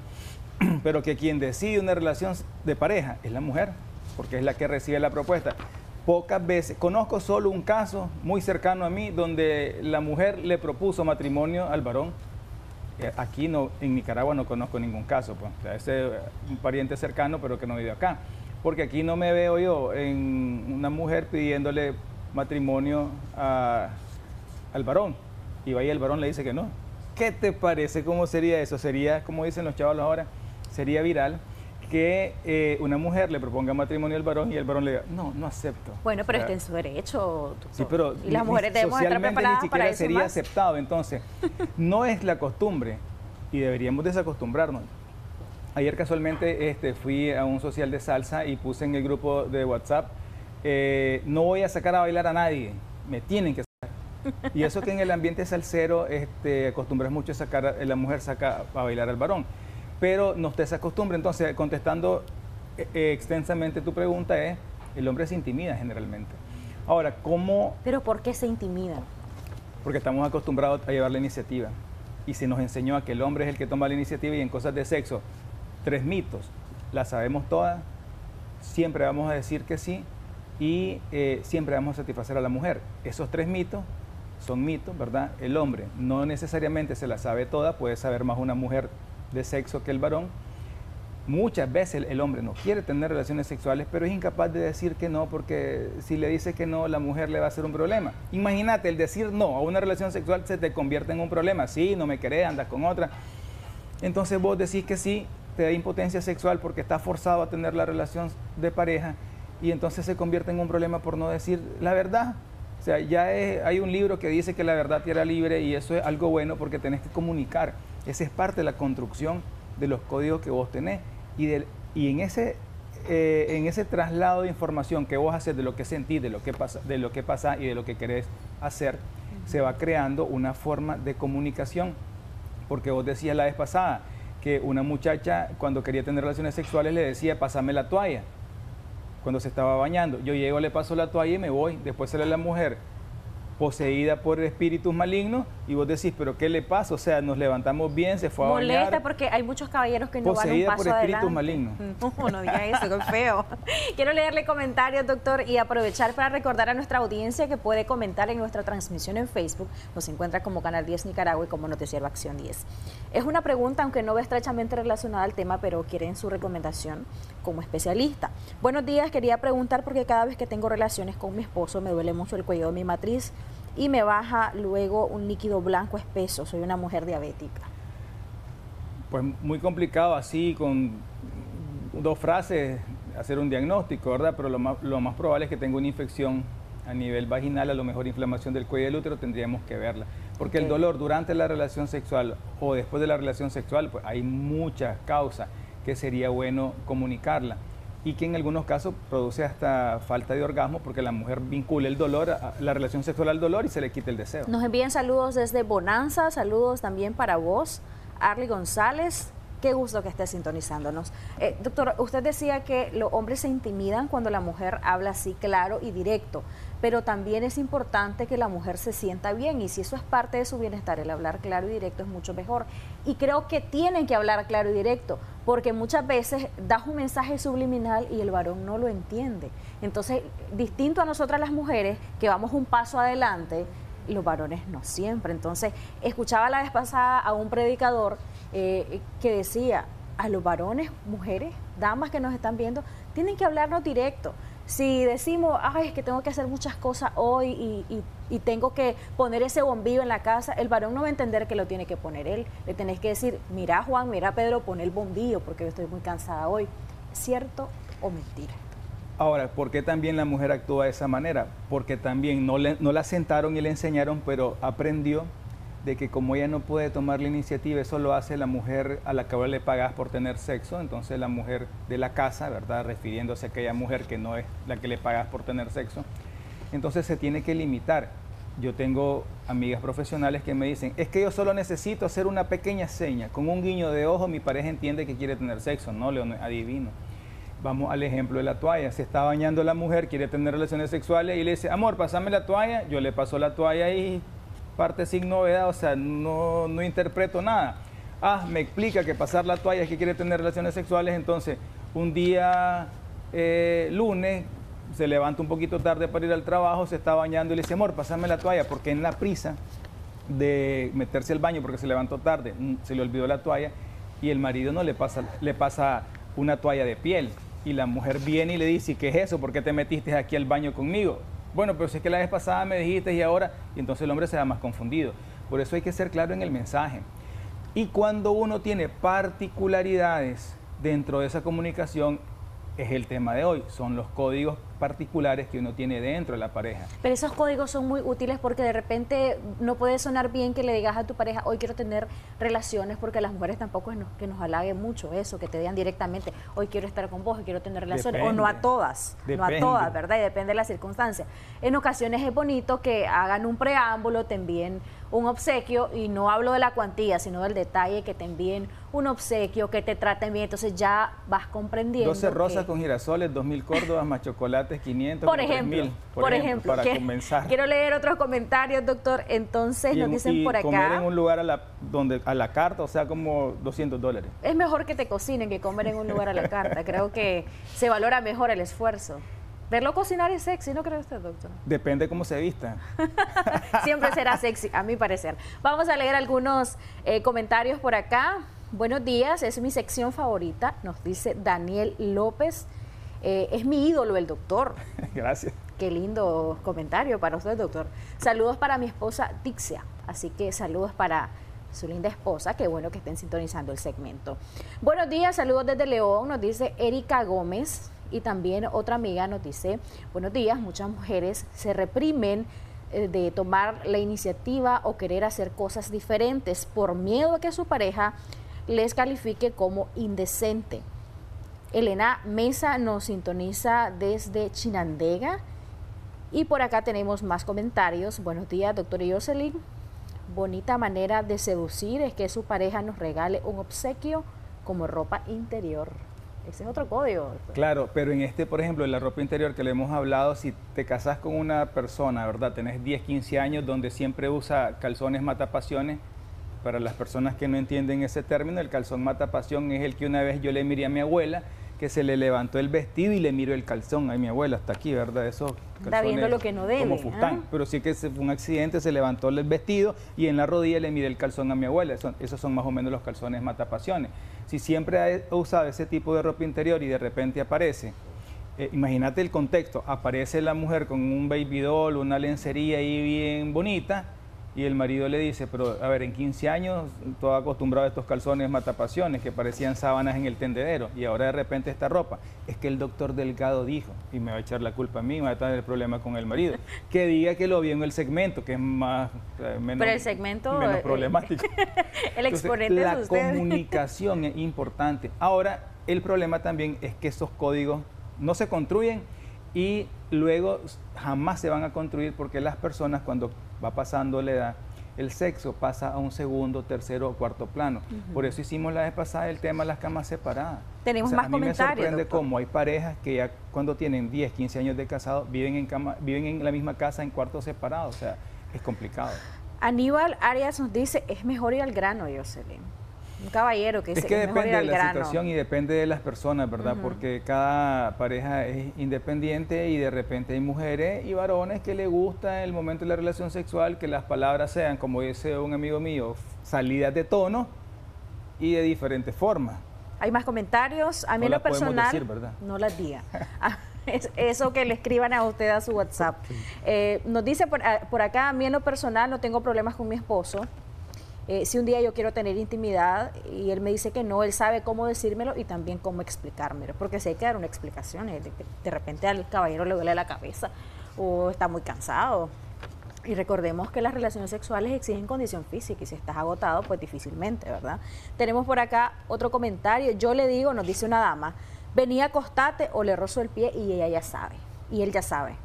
pero que quien decide una relación de pareja es la mujer, porque es la que recibe la propuesta. Pocas veces, conozco solo un caso muy cercano a mí donde la mujer le propuso matrimonio al varón. Eh, aquí no, en Nicaragua no conozco ningún caso, pues. es un pariente cercano, pero que no vive acá. Porque aquí no me veo yo en una mujer pidiéndole matrimonio al varón. Y vaya el varón le dice que no. ¿Qué te parece? ¿Cómo sería eso? Sería, como dicen los chavos ahora, sería viral que eh, una mujer le proponga matrimonio al varón y el varón le diga, no, no acepto. Bueno, pero está en su derecho. Sí, pero y las mujeres debemos estar preparadas ni siquiera sería aceptado. Entonces, no es la costumbre y deberíamos desacostumbrarnos. Ayer casualmente este, fui a un social de salsa y puse en el grupo de WhatsApp, eh, no voy a sacar a bailar a nadie, me tienen que sacar. Y eso que en el ambiente salsero este, acostumbras mucho a sacar, la mujer saca a bailar al varón pero no te acostumbre. Entonces, contestando eh, eh, extensamente tu pregunta es, el hombre se intimida generalmente. Ahora, ¿cómo...? ¿Pero por qué se intimida? Porque estamos acostumbrados a llevar la iniciativa. Y se nos enseñó a que el hombre es el que toma la iniciativa y en cosas de sexo, tres mitos, las sabemos todas, siempre vamos a decir que sí y eh, siempre vamos a satisfacer a la mujer. Esos tres mitos son mitos, ¿verdad? El hombre no necesariamente se las sabe todas, puede saber más una mujer de sexo que el varón. Muchas veces el hombre no quiere tener relaciones sexuales, pero es incapaz de decir que no, porque si le dice que no, la mujer le va a hacer un problema. Imagínate, el decir no a una relación sexual se te convierte en un problema. Sí, no me querés, andas con otra. Entonces vos decís que sí, te da impotencia sexual porque estás forzado a tener la relación de pareja y entonces se convierte en un problema por no decir la verdad. O sea, ya hay un libro que dice que la verdad te hará libre y eso es algo bueno porque tenés que comunicar. Esa es parte de la construcción de los códigos que vos tenés. Y, y en, ese, eh, en ese traslado de información que vos haces de lo que sentís, de lo que pasa, de lo que pasa y de lo que querés hacer, se va creando una forma de comunicación. Porque vos decías la vez pasada que una muchacha cuando quería tener relaciones sexuales le decía, pásame la toalla cuando se estaba bañando. Yo llego, le paso la toalla y me voy. Después sale la mujer poseída por espíritus malignos y vos decís, pero ¿qué le pasa? O sea, nos levantamos bien, se fue a Molesta porque hay muchos caballeros que no van un paso por espíritus malignos. No, no diga eso, qué feo. Quiero leerle comentarios, doctor, y aprovechar para recordar a nuestra audiencia que puede comentar en nuestra transmisión en Facebook. Nos encuentra como Canal 10 Nicaragua y como Noticiero Acción 10. Es una pregunta, aunque no va estrechamente relacionada al tema, pero quieren su recomendación como especialista. Buenos días, quería preguntar porque cada vez que tengo relaciones con mi esposo me duele mucho el cuello de mi matriz y me baja luego un líquido blanco espeso. Soy una mujer diabética. Pues muy complicado así, con dos frases, hacer un diagnóstico, ¿verdad? Pero lo más, lo más probable es que tenga una infección a nivel vaginal, a lo mejor inflamación del cuello del útero, tendríamos que verla. Porque el dolor durante la relación sexual o después de la relación sexual, pues hay muchas causas que sería bueno comunicarla y que en algunos casos produce hasta falta de orgasmo porque la mujer vincula el dolor, la relación sexual al dolor y se le quita el deseo. Nos envían saludos desde Bonanza, saludos también para vos, Arly González. Qué gusto que esté sintonizándonos. Eh, doctor, usted decía que los hombres se intimidan cuando la mujer habla así claro y directo, pero también es importante que la mujer se sienta bien y si eso es parte de su bienestar, el hablar claro y directo es mucho mejor. Y creo que tienen que hablar claro y directo, porque muchas veces das un mensaje subliminal y el varón no lo entiende. Entonces, distinto a nosotras las mujeres, que vamos un paso adelante, los varones no siempre. Entonces, escuchaba la vez pasada a un predicador eh, que decía, a los varones, mujeres, damas que nos están viendo, tienen que hablarnos directo. Si decimos, ay, es que tengo que hacer muchas cosas hoy y, y, tengo que poner ese bombillo en la casa, el varón no va a entender que lo tiene que poner él. Le tenés que decir, mira Juan, mira Pedro, pon el bombillo porque yo estoy muy cansada hoy. ¿Cierto o mentira? Ahora, ¿por qué también la mujer actúa de esa manera? Porque también no, le, no la sentaron y le enseñaron, pero aprendió de que como ella no puede tomar la iniciativa, eso lo hace la mujer a la que ahora le pagas por tener sexo, entonces la mujer de la casa, ¿verdad? Refiriéndose a aquella mujer que no es la que le pagas por tener sexo, entonces se tiene que limitar. Yo tengo amigas profesionales que me dicen, es que yo solo necesito hacer una pequeña seña, con un guiño de ojo mi pareja entiende que quiere tener sexo, no, León, adivino. Vamos al ejemplo de la toalla. Se está bañando la mujer, quiere tener relaciones sexuales y le dice, amor, pasame la toalla. Yo le paso la toalla y parte sin novedad, o sea, no, no interpreto nada. Ah, me explica que pasar la toalla es que quiere tener relaciones sexuales, entonces un día eh, lunes se levanta un poquito tarde para ir al trabajo, se está bañando y le dice, amor, pasame la toalla, porque en la prisa de meterse al baño porque se levantó tarde, mm, se le olvidó la toalla y el marido no le pasa, le pasa una toalla de piel y la mujer viene y le dice, ¿qué es eso? ¿Por qué te metiste aquí al baño conmigo? Bueno, pero si es que la vez pasada me dijiste y ahora, y entonces el hombre se da más confundido. Por eso hay que ser claro en el mensaje. Y cuando uno tiene particularidades dentro de esa comunicación, es el tema de hoy, son los códigos particulares que uno tiene dentro de la pareja. Pero esos códigos son muy útiles porque de repente no puede sonar bien que le digas a tu pareja, hoy quiero tener relaciones, porque a las mujeres tampoco es que nos halague mucho eso, que te digan directamente, hoy quiero estar con vos, quiero tener relaciones, o no a todas, no a todas, ¿verdad? Y depende de las circunstancias. En ocasiones es bonito que hagan un preámbulo, te envíen un obsequio, y no hablo de la cuantía, sino del detalle, que te envíen un obsequio, que te traten bien, entonces ya vas comprendiendo. 12 rosas con girasoles, 2.000 córdobas más chocolates, 500, por ejemplo, por, ejemplo, para comenzar. Quiero leer otros comentarios, doctor, entonces nos dicen por acá. comer en un lugar a la, donde, a la carta, o sea, como 200 dólares. Es mejor que te cocinen que comer en un lugar a la carta, creo que se valora mejor el esfuerzo. Verlo cocinar es sexy, ¿no cree usted, doctor? Depende cómo se vista. Siempre será sexy, a mi parecer. Vamos a leer algunos eh, comentarios por acá. Buenos días, es mi sección favorita, nos dice Daniel López. Eh, es mi ídolo el doctor. Gracias. Qué lindo comentario para usted, doctor. Saludos para mi esposa Dixia. Así que saludos para su linda esposa. Qué bueno que estén sintonizando el segmento. Buenos días, saludos desde León, nos dice Erika Gómez. Y también otra amiga nos dice, buenos días, muchas mujeres se reprimen eh, de tomar la iniciativa o querer hacer cosas diferentes por miedo a que su pareja les califique como indecente. Elena Mesa nos sintoniza desde Chinandega. Y por acá tenemos más comentarios. Buenos días, doctor Jocelyn. Bonita manera de seducir es que su pareja nos regale un obsequio como ropa interior. Ese es otro código. Claro, pero en este, por ejemplo, en la ropa interior que le hemos hablado, si te casas con una persona, ¿verdad? Tenés 10, 15 años donde siempre usa calzones matapasiones. Para las personas que no entienden ese término, el calzón matapasión es el que una vez yo le miré a mi abuela que se le levantó el vestido y le miró el calzón. Ay, mi abuela está aquí, ¿verdad? Eso Está viendo lo que no debe. Como Fustán. ¿ah? Pero sí que fue un accidente, se levantó el vestido y en la rodilla le miré el calzón a mi abuela. esos son más o menos los calzones matapasiones. Si siempre ha usado ese tipo de ropa interior y de repente aparece, eh, imagínate el contexto, aparece la mujer con un baby doll, una lencería ahí bien bonita, y el marido le dice, pero a ver, en 15 años todo acostumbrado a estos calzones matapasiones que parecían sábanas en el tendedero y ahora de repente esta ropa. Es que el doctor Delgado dijo, y me va a echar la culpa a mí, me va a tener el problema con el marido, que diga que lo vio en el segmento, que es más, menos, el segmento, menos eh, problemático. el exponente La comunicación es importante. Ahora, el problema también es que esos códigos no se construyen y luego jamás se van a construir porque las personas cuando va pasando la edad el sexo pasa a un segundo, tercero o cuarto plano. Por eso hicimos la vez pasada el tema de las camas separadas. Tenemos más comentarios. A mí me sorprende cómo hay parejas que ya cuando tienen 10, 15 años de casado viven en, cama, viven en la misma casa en cuartos separados. O sea, es complicado. Aníbal Arias nos dice, es mejor ir al grano, Jocelyn. Un caballero que es que depende de la situación y depende de las personas, ¿verdad? Porque cada pareja es independiente y de repente hay mujeres y varones que le gusta en el momento de la relación sexual que las palabras sean, como dice un amigo mío, salidas de tono y de diferentes formas. Hay más comentarios. A mí lo personal, no las diga. eso que le escriban a usted a su WhatsApp. Eh, nos dice por, por, acá, a mí en lo personal no tengo problemas con mi esposo. Eh, si un día yo quiero tener intimidad y él me dice que no, él sabe cómo decírmelo y también cómo explicármelo, porque si hay que dar una explicación, eh, de, repente al caballero le duele la cabeza o está muy cansado. Y recordemos que las relaciones sexuales exigen condición física y si estás agotado, pues difícilmente, ¿verdad? Tenemos por acá otro comentario. Yo le digo, nos dice una dama, venía acostate o le rozo el pie y ella ya sabe. Y él ya sabe.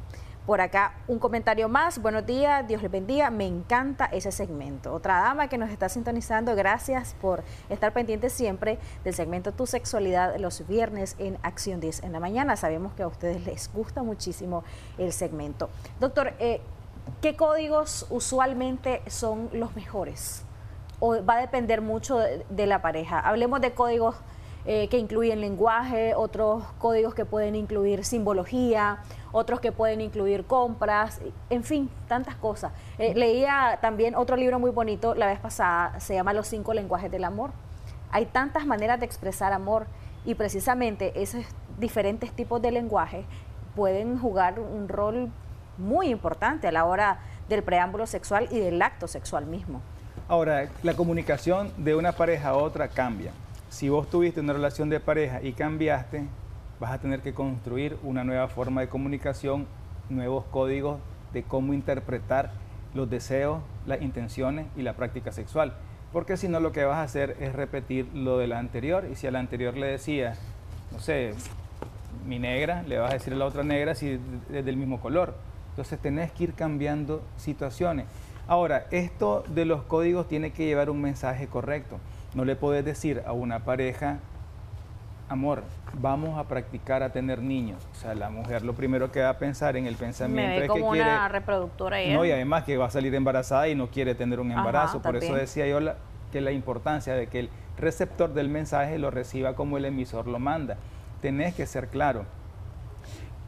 Por acá un comentario más. Buenos días, Dios les bendiga. Me encanta ese segmento. Otra dama que nos está sintonizando, gracias por estar pendiente siempre del segmento Tu Sexualidad los viernes en Acción 10 en la mañana. Sabemos que a ustedes les gusta muchísimo el segmento. Doctor, eh, ¿qué códigos usualmente son los mejores? ¿O va a depender mucho de, la pareja? Hablemos de códigos eh, que incluyen lenguaje, otros códigos que pueden incluir simbología, otros que pueden incluir compras, en fin, tantas cosas. Eh, leía también otro libro muy bonito la vez pasada, se llama Los cinco lenguajes del amor. Hay tantas maneras de expresar amor y precisamente esos diferentes tipos de lenguaje pueden jugar un rol muy importante a la hora del preámbulo sexual y del acto sexual mismo. Ahora, la comunicación de una pareja a otra cambia. Si vos tuviste una relación de pareja y cambiaste, vas a tener que construir una nueva forma de comunicación, nuevos códigos de cómo interpretar los deseos, las intenciones y la práctica sexual. Porque si no lo que vas a hacer es repetir lo de la anterior y si a la anterior le decía, no sé, mi negra, le vas a decir a la otra negra si es del mismo color. Entonces tenés que ir cambiando situaciones. Ahora, esto de los códigos tiene que llevar un mensaje correcto. No le puedes decir a una pareja, amor, vamos a practicar a tener niños. O sea, la mujer lo primero que va a pensar en el pensamiento Me ve es como que una reproductora No, y además que va a salir embarazada y no quiere tener un embarazo. Por eso decía yo que la importancia de que el receptor del mensaje lo reciba como el emisor lo manda. Tenés que ser claro.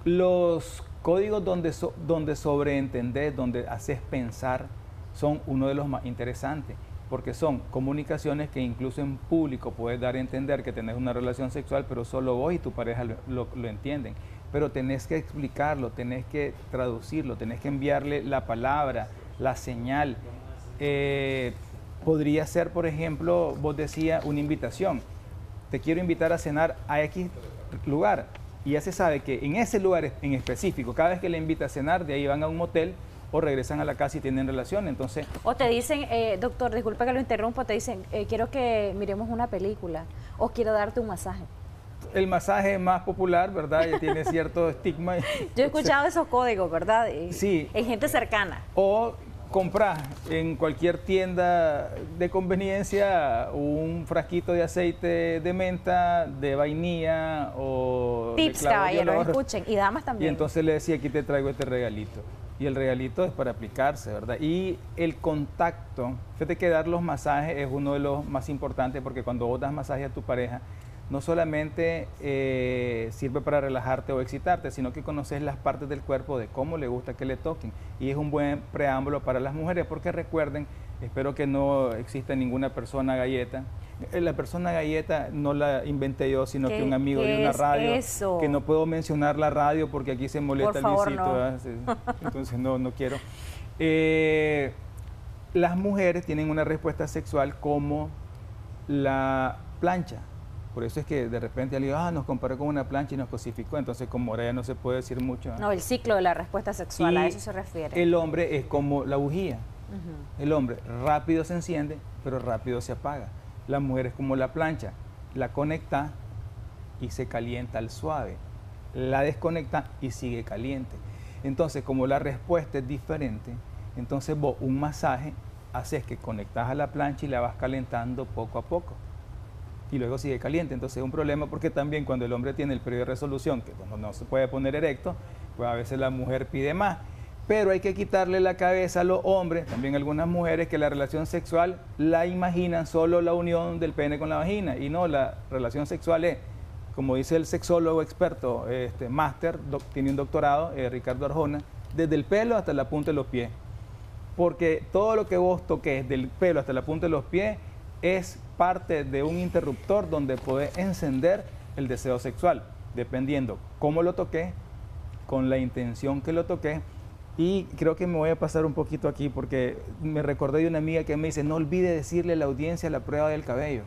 Los códigos donde, donde sobreentendés, donde haces pensar, son uno de los más interesantes porque son comunicaciones que incluso en público puedes dar a entender que tenés una relación sexual, pero solo vos y tu pareja lo, entienden. Pero tenés que explicarlo, tenés que traducirlo, tenés que enviarle la palabra, la señal. Eh, podría ser, por ejemplo, vos decías una invitación. Te quiero invitar a cenar a X lugar. Y ya se sabe que en ese lugar en específico, cada vez que le invita a cenar, de ahí van a un motel, o regresan a la casa y tienen relación. Entonces, o te dicen, eh, doctor, disculpa que lo interrumpo, te dicen, eh, quiero que miremos una película o quiero darte un masaje. El masaje más popular, ¿verdad? Y tiene cierto estigma. Yo he escuchado esos códigos, ¿verdad? sí. En gente cercana. O comprar en cualquier tienda de conveniencia un frasquito de aceite de menta, de vainilla o... Tips, caballeros, escuchen. Y damas también. Y entonces le decía, aquí te traigo este regalito y el regalito es para aplicarse, ¿verdad? Y el contacto, fíjate que dar los masajes es uno de los más importantes porque cuando vos das masaje a tu pareja, no solamente eh, sirve para relajarte o excitarte, sino que conoces las partes del cuerpo de cómo le gusta que le toquen. Y es un buen preámbulo para las mujeres porque recuerden, espero que no exista ninguna persona galleta, la persona galleta no la inventé yo, sino que un amigo de una radio. Que no puedo mencionar la radio porque aquí se molesta el Luisito. Entonces no, no quiero. Eh, las mujeres tienen una respuesta sexual como la plancha. Por eso es que de repente alguien ah, nos comparó con una plancha y nos cosificó. Entonces, como ahora ya no se puede decir mucho. No, el ciclo de la respuesta sexual, a eso se refiere. El hombre es como la bujía. El hombre rápido se enciende, pero rápido se apaga. La mujer es como la plancha, la conecta y se calienta al suave, la desconecta y sigue caliente. Entonces, como la respuesta es diferente, entonces vos un masaje haces que conectas a la plancha y la vas calentando poco a poco. Y luego sigue caliente. Entonces es un problema porque también cuando el hombre tiene el periodo de resolución, que cuando no se puede poner erecto, pues a veces la mujer pide más. Pero hay que quitarle la cabeza a los hombres, también algunas mujeres, que la relación sexual la imaginan solo la unión del pene con la vagina. Y no, la relación sexual es, como dice el sexólogo experto, este, máster, tiene un doctorado, eh, Ricardo Arjona, desde el pelo hasta la punta de los pies. Porque todo lo que vos toques, del pelo hasta la punta de los pies, es parte de un interruptor donde puede encender el deseo sexual, dependiendo cómo lo toqué, con la intención que lo toqué. Y creo que me voy a pasar un poquito aquí porque me recordé de una amiga que me dice, no olvide decirle a la audiencia la prueba del cabello.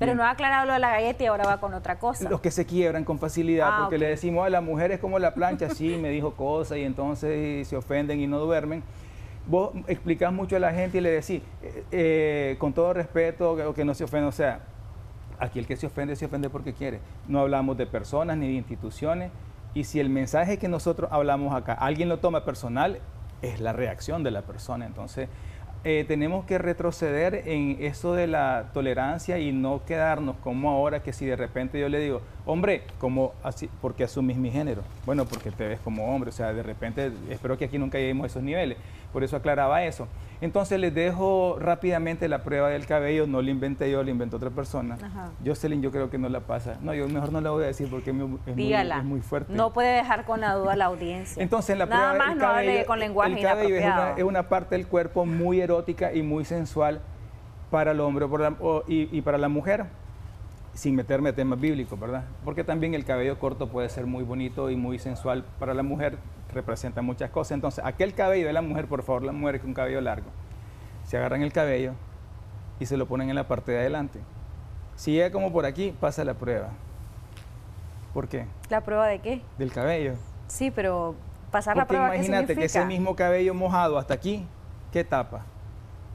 Pero no ha aclarado lo de la galleta y ahora va con otra cosa. Los que se quiebran con facilidad, ah, porque le decimos, a la mujer es como la plancha, sí, me dijo cosas y entonces se ofenden y no duermen. Vos explicás mucho a la gente y le decís, eh, eh, con todo respeto, que, que no se ofenda, o sea, aquí el que se ofende, se ofende porque quiere. No hablamos de personas ni de instituciones, y si el mensaje que nosotros hablamos acá, alguien lo toma personal, es la reacción de la persona. Entonces, eh, tenemos que retroceder en eso de la tolerancia y no quedarnos como ahora que si de repente yo le digo, hombre, como así, porque asumís mi género. Bueno, porque te ves como hombre, o sea, de repente, espero que aquí nunca lleguemos a esos niveles. Por eso aclaraba eso. Entonces les dejo rápidamente la prueba del cabello, no la inventé yo, la inventó otra persona. Jocelyn yo creo que no la pasa. No, yo mejor no la voy a decir porque es muy, fuerte. No puede dejar con la duda la audiencia. Entonces la prueba Nada más no hable con lenguaje el cabello es una, parte del cuerpo muy erótica y muy sensual para el hombre y, y para la mujer sin meterme a temas bíblicos, ¿verdad? Porque también el cabello corto puede ser muy bonito y muy sensual para la mujer, representa muchas cosas. Entonces, aquel cabello de la mujer, por favor, la mujer con cabello largo, se agarran el cabello y se lo ponen en la parte de adelante. Si llega como por aquí, pasa la prueba. ¿Por qué? ¿La prueba de qué? Del cabello. Sí, pero pasar la prueba. Imagínate que ese mismo cabello mojado hasta aquí, ¿qué tapa?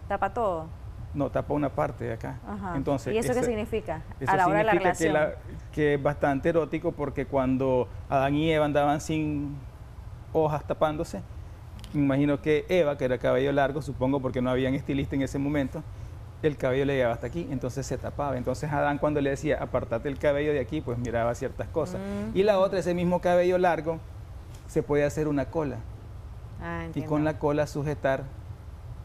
Tapa todo. No, tapa una parte de acá. Entonces, ¿Y eso qué significa? a la hora de la relación. Que, que es bastante erótico porque cuando Adán y Eva andaban sin hojas tapándose. Me imagino que Eva, que era cabello largo, supongo porque no habían estilista en ese momento, el cabello le llegaba hasta aquí, entonces se tapaba. Entonces Adán cuando le decía, apartate el cabello de aquí, pues miraba ciertas cosas. Y la otra, ese mismo cabello largo, se puede hacer una cola. Ah, y con la cola sujetar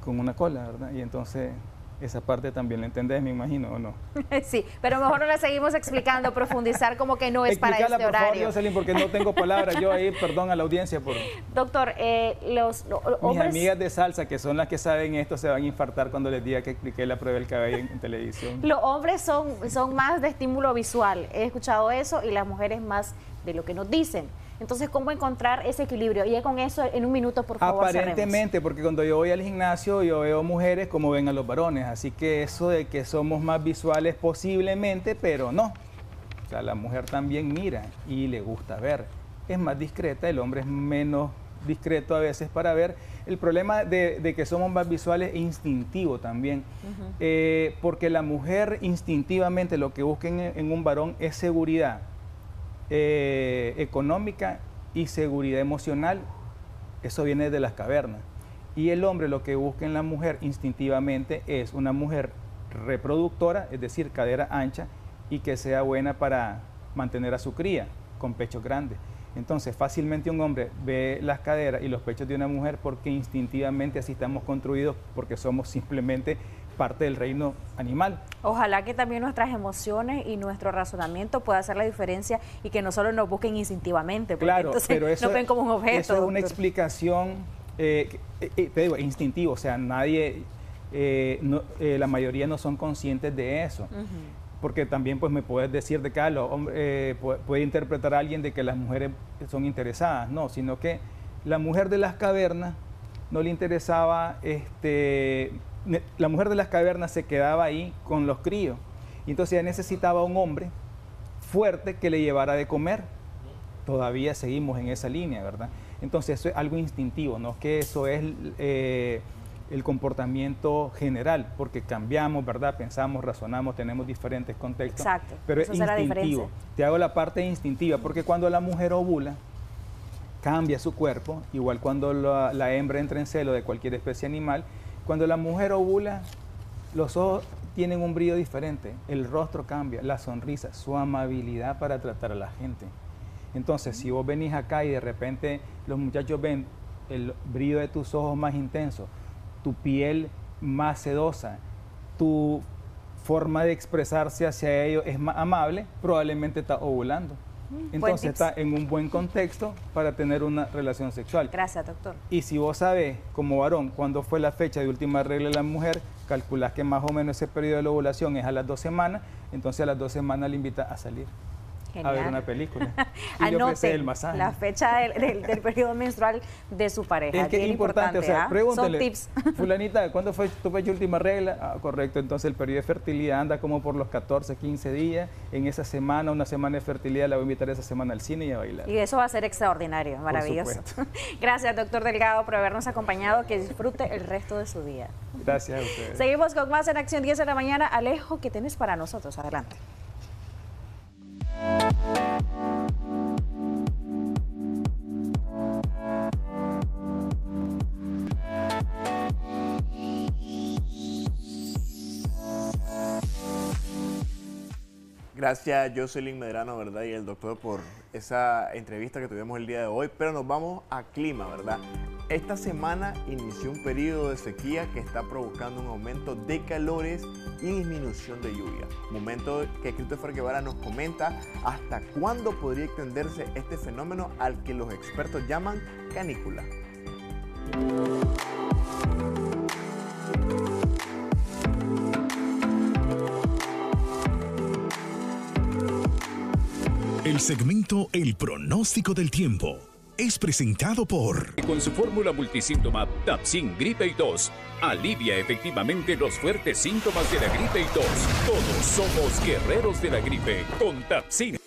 con una cola, ¿verdad? Y entonces esa parte también la entendés, me imagino, ¿o no? sí, pero mejor no la seguimos explicando, profundizar como que no es para este por horario. Favor, Jocelyn, porque no tengo palabras. Yo ahí, perdón a la audiencia por... Doctor, eh, los, Mis amigas de salsa, que son las que saben esto, se van a infartar cuando les diga que expliqué la prueba del cabello en, televisión. Los hombres son, son más de estímulo visual. He escuchado eso y las mujeres más de lo que nos dicen. Entonces, ¿cómo encontrar ese equilibrio? Y con eso, en un minuto, por favor. Aparentemente, porque cuando yo voy al gimnasio, yo veo mujeres como ven a los varones. Así que eso de que somos más visuales posiblemente, pero no. O sea, la mujer también mira y le gusta ver. Es más discreta, el hombre es menos discreto a veces para ver. El problema de, que somos más visuales es instintivo también, eh, porque la mujer instintivamente lo que busca en un varón es seguridad eh, económica y seguridad emocional, eso viene de las cavernas. Y el hombre lo que busca en la mujer instintivamente es una mujer reproductora, es decir, cadera ancha, y que sea buena para mantener a su cría, con pechos grandes. Entonces, fácilmente un hombre ve las caderas y los pechos de una mujer porque instintivamente así estamos construidos, porque somos simplemente parte del reino animal. Ojalá que también nuestras emociones y nuestro razonamiento pueda hacer la diferencia y que no solo nos busquen instintivamente, porque claro, pero eso, ven como un objeto. Eso es una explicación, eh, eh, eh, te digo, instintivo, o sea, nadie, la mayoría no son conscientes de eso. Porque también pues me puedes decir de que ah, puede interpretar a alguien de que las mujeres son interesadas, no, sino que la mujer de las cavernas no le interesaba este, la mujer de las cavernas se quedaba ahí con los críos. Y entonces ella necesitaba un hombre fuerte que le llevara de comer. Todavía seguimos en esa línea, ¿verdad? Entonces eso es algo instintivo, no es que eso es eh, el comportamiento general, porque cambiamos, ¿verdad? Pensamos, razonamos, tenemos diferentes contextos. Exacto. Pero es instintivo. Te hago la parte instintiva, porque cuando la mujer ovula, cambia su cuerpo, igual cuando la, la hembra entra en celo de cualquier especie animal, Cuando la mujer ovula, los ojos tienen un brillo diferente, el rostro cambia, la sonrisa, su amabilidad para tratar a la gente. Entonces, si vos venís acá y de repente los muchachos ven el brillo de tus ojos más intenso, tu piel más sedosa, tu forma de expresarse hacia ellos es más amable, probablemente está ovulando. Entonces está en un buen contexto para tener una relación sexual. Gracias, doctor. Y si vos sabés, como varón, cuándo fue la fecha de última regla de la mujer, calculás que más o menos ese periodo de la ovulación es a las dos semanas, entonces a las dos semanas le invita a salir a ver una película. Y le el masaje. la fecha del, periodo menstrual de su pareja. Es que es importante, o sea, ¿ah? pregúntale, tips. fulanita, ¿cuándo fue tu fecha última regla? Ah, correcto, entonces el periodo de fertilidad anda como por los 14, 15 días. En esa semana, una semana de fertilidad, la voy a invitar esa semana al cine y a bailar. Y eso va a ser extraordinario, maravilloso. Gracias, doctor Delgado, por habernos acompañado. Que disfrute el resto de su día. Gracias a ustedes. Seguimos con más en Acción 10 de la mañana. Alejo, ¿qué tienes para nosotros? Adelante. Música Gracias Jocelyn Medrano, ¿verdad? Y el doctor por esa entrevista que tuvimos el día de hoy. Pero nos vamos a clima, ¿verdad? Esta semana inició un periodo de sequía que está provocando un aumento de calores y disminución de lluvia. Momento que Christopher Guevara nos comenta hasta cuándo podría extenderse este fenómeno al que los expertos llaman canícula. El segmento El pronóstico del tiempo es presentado por... Con su fórmula multisíntoma Tapsin Gripe y Tos, alivia efectivamente los fuertes síntomas de la gripe y tos. Todos somos guerreros de la gripe con Tapsin.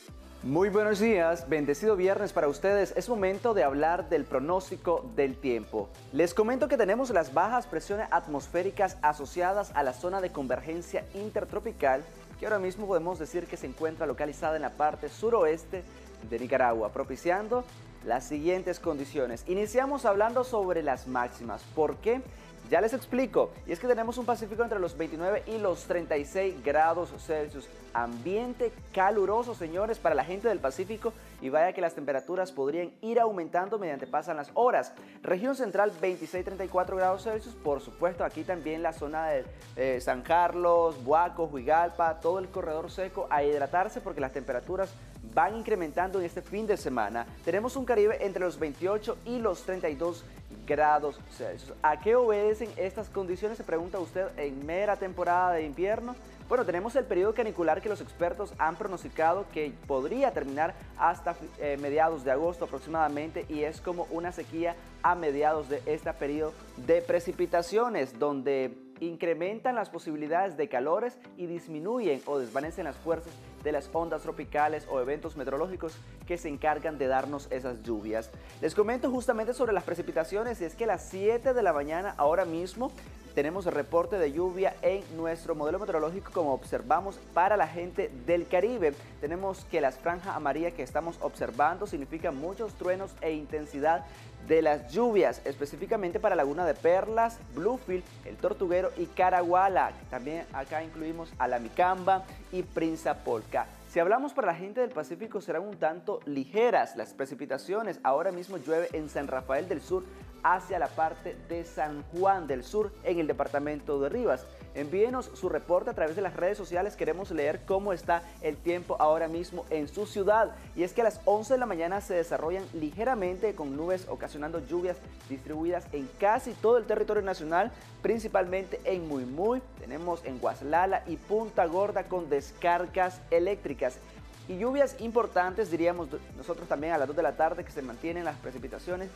Muy buenos días, bendecido viernes para ustedes. Es momento de hablar del pronóstico del tiempo. Les comento que tenemos las bajas presiones atmosféricas asociadas a la zona de convergencia intertropical que ahora mismo podemos decir que se encuentra localizada en la parte suroeste de Nicaragua, propiciando las siguientes condiciones. Iniciamos hablando sobre las máximas. ¿Por qué? Ya les explico, y es que tenemos un Pacífico entre los 29 y los 36 grados Celsius. Ambiente caluroso, señores, para la gente del Pacífico y vaya que las temperaturas podrían ir aumentando mediante pasan las horas. Región central 26-34 grados Celsius, por supuesto aquí también la zona de eh, San Carlos, Buaco, Huigalpa, todo el corredor seco a hidratarse porque las temperaturas van incrementando en este fin de semana. Tenemos un Caribe entre los 28 y los 32 grados Celsius. ¿A qué obedecen estas condiciones? Se pregunta usted en mera temporada de invierno. Bueno, tenemos el periodo canicular que los expertos han pronosticado que podría terminar hasta eh, mediados de agosto aproximadamente y es como una sequía a mediados de este periodo de precipitaciones donde incrementan las posibilidades de calores y disminuyen o desvanecen las fuerzas de las ondas tropicales o eventos meteorológicos que se encargan de darnos esas lluvias. Les comento justamente sobre las precipitaciones y es que a las 7 de la mañana ahora mismo tenemos el reporte de lluvia en nuestro modelo meteorológico como observamos para la gente del Caribe. Tenemos que las franjas amarillas que estamos observando significan muchos truenos e intensidad de las lluvias, específicamente para Laguna de Perlas, Bluefield, El Tortuguero y Caraguala. También acá incluimos a La Micamba y Prinzapolca. Si hablamos para la gente del Pacífico serán un tanto ligeras las precipitaciones. Ahora mismo llueve en San Rafael del Sur hacia la parte de San Juan del Sur en el departamento de Rivas. Envíenos su reporte a través de las redes sociales. Queremos leer cómo está el tiempo ahora mismo en su ciudad. Y es que a las 11 de la mañana se desarrollan ligeramente con nubes ocasionando lluvias distribuidas en casi todo el territorio nacional, principalmente en Muy Muy. Tenemos en Guaslala y Punta Gorda con descargas eléctricas y lluvias importantes, diríamos nosotros también a las 2 de la tarde que se mantienen las precipitaciones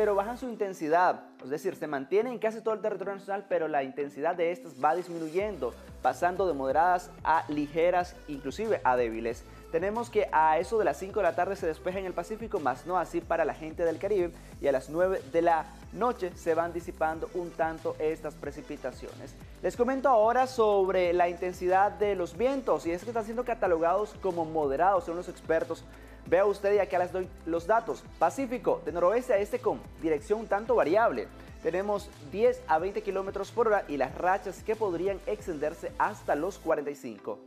pero bajan su intensidad. Es decir, se mantienen en casi todo el territorio nacional, pero la intensidad de estas va disminuyendo, pasando de moderadas a ligeras, inclusive a débiles. Tenemos que a eso de las 5 de la tarde se despeja en el Pacífico, más no así para la gente del Caribe, y a las 9 de la noche se van disipando un tanto estas precipitaciones. Les comento ahora sobre la intensidad de los vientos, y es que están siendo catalogados como moderados según los expertos Vea usted y acá les doy los datos. Pacífico, de noroeste a este con dirección un tanto variable. Tenemos 10 a 20 kilómetros por hora y las rachas que podrían extenderse hasta los 45.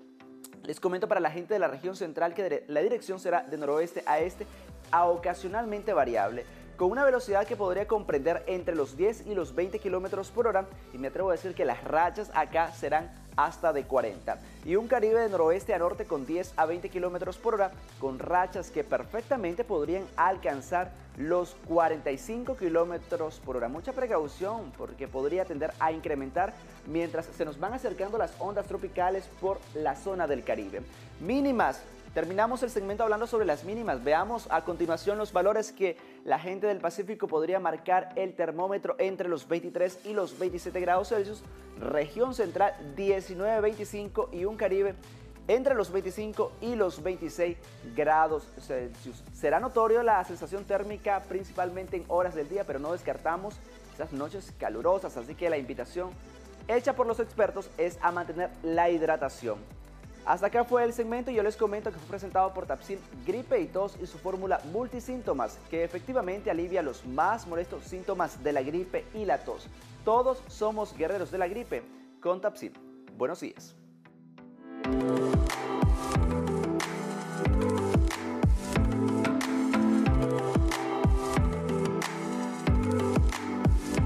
Les comento para la gente de la región central que la dirección será de noroeste a este a ocasionalmente variable con una velocidad que podría comprender entre los 10 y los 20 kilómetros por hora y me atrevo a decir que las rachas acá serán hasta de 40 y un Caribe de noroeste a norte con 10 a 20 kilómetros por hora con rachas que perfectamente podrían alcanzar los 45 kilómetros por hora. Mucha precaución porque podría tender a incrementar mientras se nos van acercando las ondas tropicales por la zona del Caribe. Mínimas Terminamos el segmento hablando sobre las mínimas. Veamos a continuación los valores que la gente del Pacífico podría marcar el termómetro entre los 23 y los 27 grados Celsius. Región central 19-25 y un Caribe entre los 25 y los 26 grados Celsius. Será notorio la sensación térmica principalmente en horas del día, pero no descartamos esas noches calurosas, así que la invitación hecha por los expertos es a mantener la hidratación. Hasta acá fue el segmento y yo les comento que fue presentado por Tapsin Gripe y Tos y su fórmula multisíntomas que efectivamente alivia los más molestos síntomas de la gripe y la tos. Todos somos guerreros de la gripe con Tapsin. Buenos días.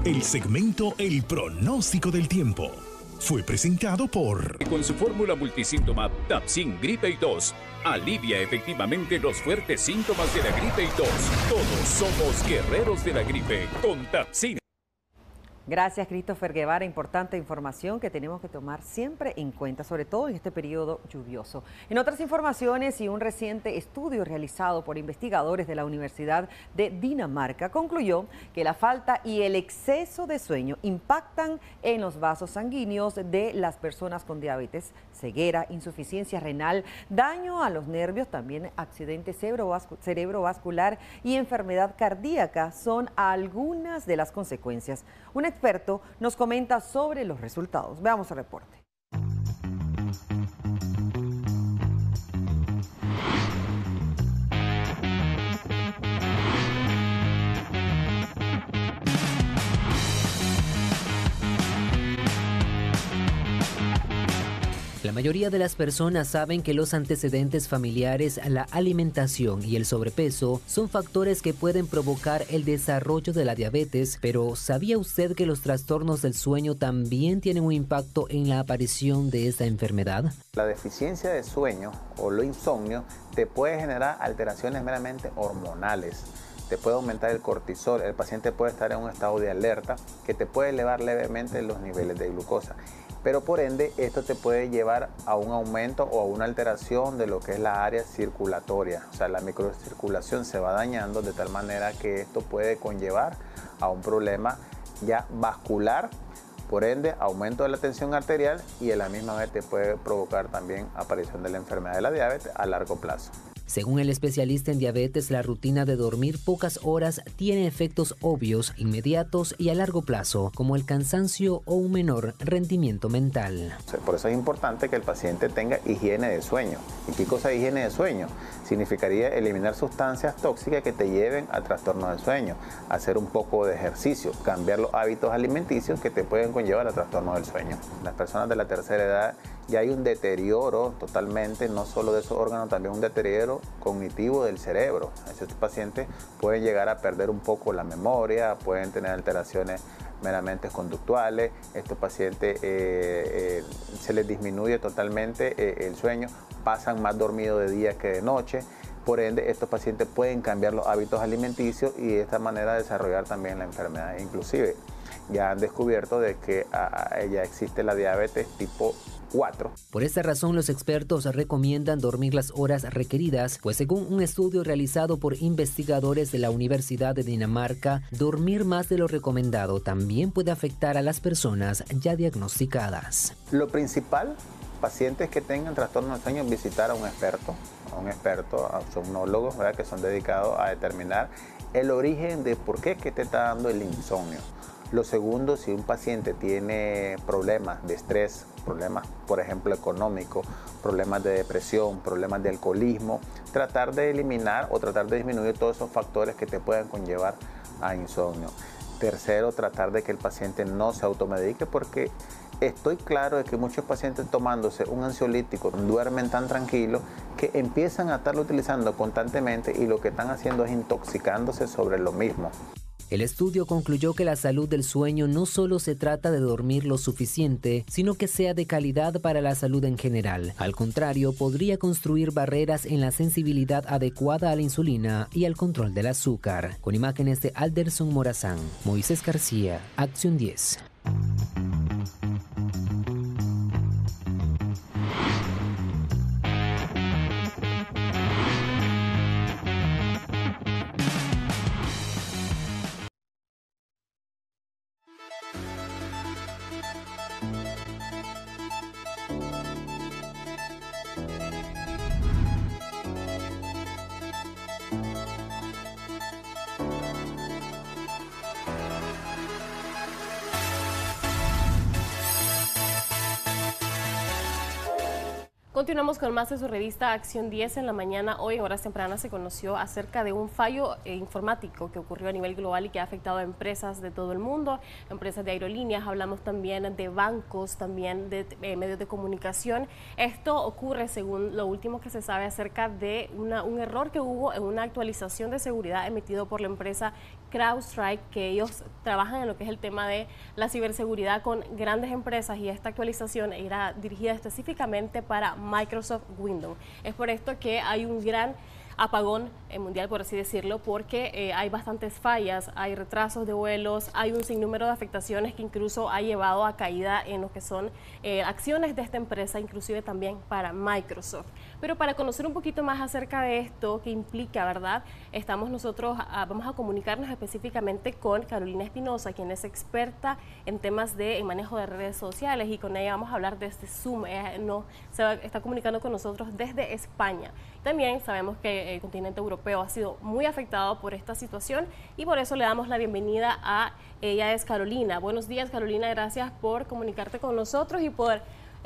El segmento El pronóstico del tiempo fue presentado por... Con su fórmula multisíntoma Tapsin Gripe y Tos, alivia efectivamente los fuertes síntomas de la gripe y tos. Todos somos guerreros de la gripe con Tapsin. Gracias, Christopher Guevara. Importante información que tenemos que tomar siempre en cuenta, sobre todo en este periodo lluvioso. En otras informaciones y un reciente estudio realizado por investigadores de la Universidad de Dinamarca concluyó que la falta y el exceso de sueño impactan en los vasos sanguíneos de las personas con diabetes, ceguera, insuficiencia renal, daño a los nervios, también accidente cerebrovascular y enfermedad cardíaca son algunas de las consecuencias. Un experto nos comenta sobre los resultados. Veamos el reporte. La mayoría de las personas saben que los antecedentes familiares, la alimentación y el sobrepeso son factores que pueden provocar el desarrollo de la diabetes, pero ¿sabía usted que los trastornos del sueño también tienen un impacto en la aparición de esta enfermedad? La deficiencia de sueño o lo insomnio te puede generar alteraciones meramente hormonales. Te puede aumentar el cortisol, el paciente puede estar en un estado de alerta que te puede elevar levemente los niveles de glucosa pero por ende esto te puede llevar a un aumento o a una alteración de lo que es la área circulatoria, o sea, la microcirculación se va dañando de tal manera que esto puede conllevar a un problema ya vascular, por ende aumento de la tensión arterial y a la misma vez te puede provocar también aparición de la enfermedad de la diabetes a largo plazo. Según el especialista en diabetes, la rutina de dormir pocas horas tiene efectos obvios, inmediatos y a largo plazo, como el cansancio o un menor rendimiento mental. Por eso es importante que el paciente tenga higiene de sueño. ¿Y qué cosa es higiene de sueño? Significaría eliminar sustancias tóxicas que te lleven a trastorno del sueño, hacer un poco de ejercicio, cambiar los hábitos alimenticios que te pueden conllevar a trastorno del sueño. Las personas de la tercera edad ya hay un deterioro totalmente, no solo de esos órganos, también un deterioro cognitivo del cerebro. Estos pacientes pueden llegar a perder un poco la memoria, pueden tener alteraciones meramente conductuales, estos pacientes eh, eh, se les disminuye totalmente eh, el sueño, pasan más dormidos de día que de noche, por ende estos pacientes pueden cambiar los hábitos alimenticios y de esta manera desarrollar también la enfermedad. Inclusive ya han descubierto de que ya existe la diabetes tipo por esta razón, los expertos recomiendan dormir las horas requeridas, pues según un estudio realizado por investigadores de la Universidad de Dinamarca, dormir más de lo recomendado también puede afectar a las personas ya diagnosticadas. Lo principal, pacientes que tengan trastorno de sueño, visitar a un experto, a un experto, a somnólogos, que son dedicados a determinar el origen de por qué que te está dando el insomnio Lo segundo, si un paciente tiene problemas de estrés, problemas, por ejemplo, económicos, problemas de depresión, problemas de alcoholismo, tratar de eliminar o tratar de disminuir todos esos factores que te pueden conllevar a insomnio. Tercero, tratar de que el paciente no se automedique porque estoy claro de que muchos pacientes tomándose un ansiolítico duermen tan tranquilos que empiezan a estarlo utilizando constantemente y lo que están haciendo es intoxicándose sobre lo mismo. El estudio concluyó que la salud del sueño no solo se trata de dormir lo suficiente, sino que sea de calidad para la salud en general. Al contrario, podría construir barreras en la sensibilidad adecuada a la insulina y al control del azúcar. Con imágenes de Alderson Morazán, Moisés García, Acción 10. Con más de su revista Acción 10 en la mañana. Hoy en horas tempranas se conoció acerca de un fallo eh, informático que ocurrió a nivel global y que ha afectado a empresas de todo el mundo, empresas de aerolíneas, hablamos también de bancos, también de eh, medios de comunicación. Esto ocurre según lo último que se sabe acerca de un error que hubo en una actualización de seguridad emitido por la empresa CrowdStrike, que ellos trabajan en lo que es el tema de la ciberseguridad con grandes empresas y esta actualización era dirigida específicamente para Microsoft Windows. Es por esto que hay un gran apagón mundial, por así decirlo, porque eh, hay bastantes fallas, hay retrasos de vuelos, hay un sinnúmero de afectaciones que incluso ha llevado a caída en lo que son eh, acciones de esta empresa, inclusive también para Microsoft. Pero para conocer un poquito más acerca de esto, que implica, ¿verdad? Estamos nosotros, ah, vamos a comunicarnos específicamente con Carolina Espinosa, quien es experta en temas de manejo de redes sociales y con ella vamos a hablar de este Zoom. Ella no, se está comunicando con nosotros desde España. También sabemos que el continente europeo ha sido muy afectado por esta situación y por eso le damos la bienvenida a ella es Carolina. Buenos días Carolina, gracias por comunicarte con nosotros y por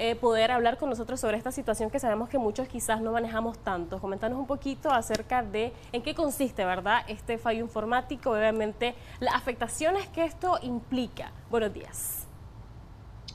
eh, poder hablar con nosotros sobre esta situación que sabemos que muchos quizás no manejamos tanto. Comentarnos un poquito acerca de en qué consiste, ¿verdad?, este fallo informático, obviamente las afectaciones que esto implica. Buenos días.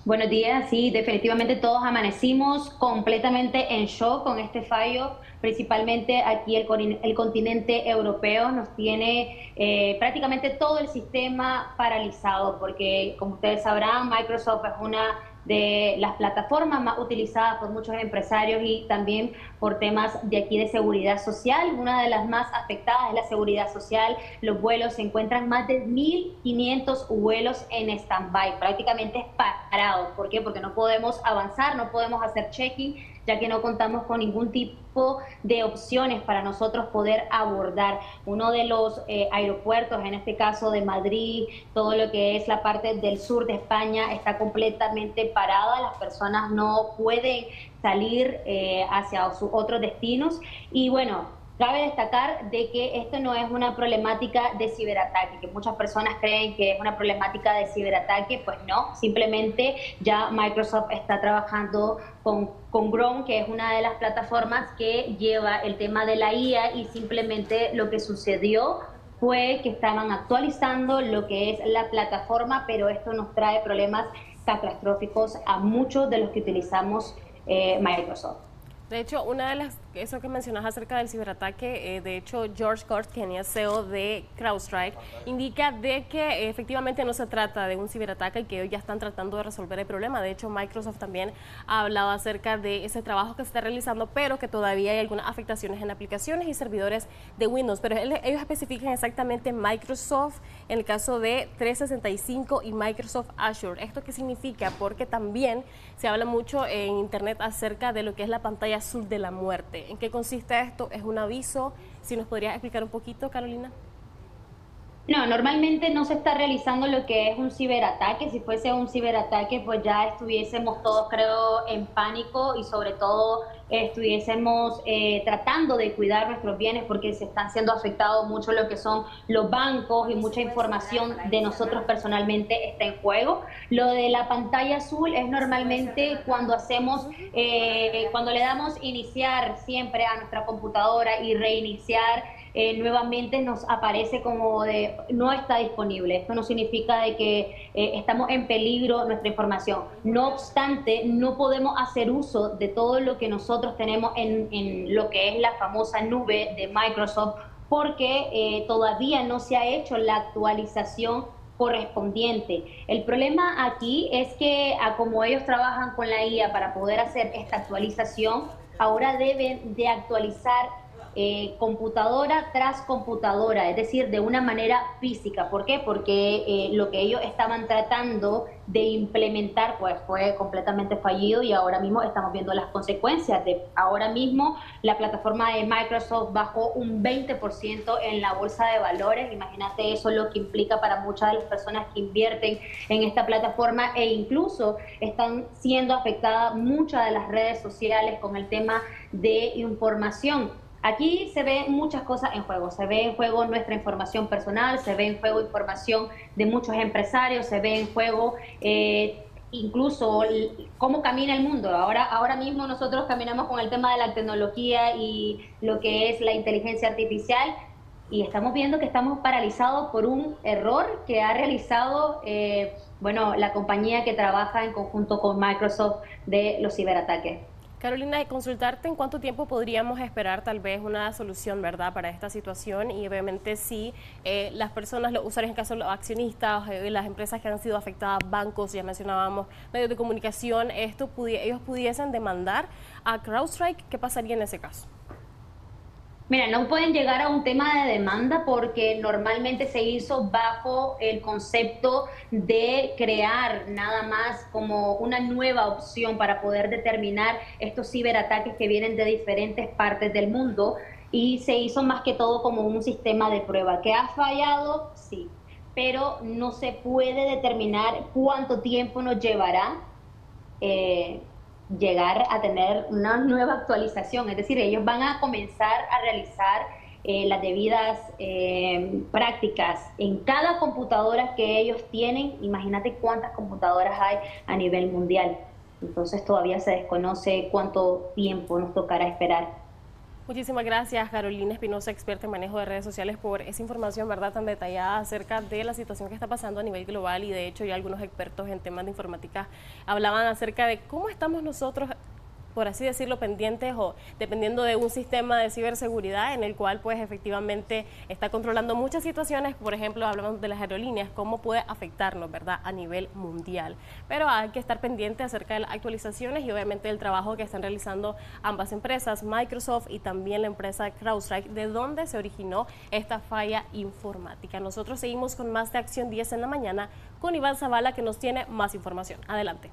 Buenos días, sí, definitivamente todos amanecimos completamente en shock con este fallo, principalmente aquí el, el continente europeo nos tiene eh, prácticamente todo el sistema paralizado, porque como ustedes sabrán, Microsoft es una de las plataformas más utilizadas por muchos empresarios y también por temas de aquí de seguridad social. Una de las más afectadas es la seguridad social. Los vuelos se encuentran más de 1.500 vuelos en stand-by, prácticamente parados. ¿Por qué? Porque no podemos avanzar, no podemos hacer check-in ya que no contamos con ningún tipo de opciones para nosotros poder abordar. Uno de los eh, aeropuertos, en este caso de Madrid, todo lo que es la parte del sur de España, está completamente parada, las personas no pueden salir eh, hacia sus otros destinos y bueno, Cabe destacar de que esto no es una problemática de ciberataque, que muchas personas creen que es una problemática de ciberataque, pues no, simplemente ya Microsoft está trabajando con, con Chrome, que es una de las plataformas que lleva el tema de la IA y simplemente lo que sucedió fue que estaban actualizando lo que es la plataforma, pero esto nos trae problemas catastróficos a muchos de los que utilizamos eh, Microsoft. De hecho, una de las eso que mencionas acerca del ciberataque, eh, de hecho, George Kort, quien es CEO de CrowdStrike, indica de que efectivamente no se trata de un ciberataque y que ellos ya están tratando de resolver el problema. De hecho, Microsoft también ha hablado acerca de ese trabajo que se está realizando, pero que todavía hay algunas afectaciones en aplicaciones y servidores de Windows. Pero ellos especifican exactamente Microsoft en el caso de 365 y Microsoft Azure. ¿Esto qué significa? Porque también se habla mucho en Internet acerca de lo que es la pantalla azul de la muerte. ¿En qué consiste esto? ¿Es un aviso? Si nos podrías explicar un poquito, Carolina. No, normalmente no se está realizando lo que es un ciberataque. Si fuese un ciberataque, pues ya estuviésemos todos, creo, en pánico y sobre todo estuviésemos eh, tratando de cuidar nuestros bienes porque se están siendo afectados mucho lo que son los bancos y mucha información de nosotros personalmente está en juego. Lo de la pantalla azul es normalmente cuando hacemos, eh, cuando le damos iniciar siempre a nuestra computadora y reiniciar eh, nuevamente nos aparece como de no está disponible. Esto no significa de que eh, estamos en peligro nuestra información. No obstante, no podemos hacer uso de todo lo que nosotros tenemos en, lo que es la famosa nube de Microsoft porque eh, todavía no se ha hecho la actualización correspondiente. El problema aquí es que a como ellos trabajan con la IA para poder hacer esta actualización, ahora deben de actualizar eh, computadora tras computadora, es decir, de una manera física. ¿Por qué? Porque eh, lo que ellos estaban tratando de implementar pues fue completamente fallido y ahora mismo estamos viendo las consecuencias ahora mismo la plataforma de Microsoft bajó un 20% en la bolsa de valores. Imagínate eso lo que implica para muchas de las personas que invierten en esta plataforma e incluso están siendo afectadas muchas de las redes sociales con el tema de información Aquí se ven muchas cosas en juego. Se ve en juego nuestra información personal, se ve en juego información de muchos empresarios, se ve en juego eh, incluso cómo camina el mundo. Ahora, ahora mismo nosotros caminamos con el tema de la tecnología y lo que es la inteligencia artificial y estamos viendo que estamos paralizados por un error que ha realizado eh, bueno, la compañía que trabaja en conjunto con Microsoft de los ciberataques. Carolina, de consultarte en cuánto tiempo podríamos esperar tal vez una solución, ¿verdad?, para esta situación y obviamente si eh, las personas, los usuarios, en caso de los accionistas, eh, las empresas que han sido afectadas, bancos, ya mencionábamos, medios de comunicación, esto ellos pudiesen demandar a CrowdStrike, ¿qué pasaría en ese caso? Mira, no pueden llegar a un tema de demanda porque normalmente se hizo bajo el concepto de crear nada más como una nueva opción para poder determinar estos ciberataques que vienen de diferentes partes del mundo y se hizo más que todo como un sistema de prueba. ¿Que ha fallado? Sí, pero no se puede determinar cuánto tiempo nos llevará. Eh, llegar a tener una nueva actualización, es decir, ellos van a comenzar a realizar eh, las debidas eh, prácticas en cada computadora que ellos tienen. Imagínate cuántas computadoras hay a nivel mundial. Entonces todavía se desconoce cuánto tiempo nos tocará esperar. Muchísimas gracias, Carolina Espinosa, experta en manejo de redes sociales, por esa información verdad tan detallada acerca de la situación que está pasando a nivel global. Y de hecho ya algunos expertos en temas de informática hablaban acerca de cómo estamos nosotros por así decirlo, pendientes o dependiendo de un sistema de ciberseguridad en el cual pues efectivamente está controlando muchas situaciones, por ejemplo, hablamos de las aerolíneas, cómo puede afectarnos, ¿verdad?, a nivel mundial. Pero hay que estar pendiente acerca de las actualizaciones y obviamente del trabajo que están realizando ambas empresas, Microsoft y también la empresa CrowdStrike, de dónde se originó esta falla informática. Nosotros seguimos con más de Acción 10 en la mañana con Iván Zavala que nos tiene más información. Adelante.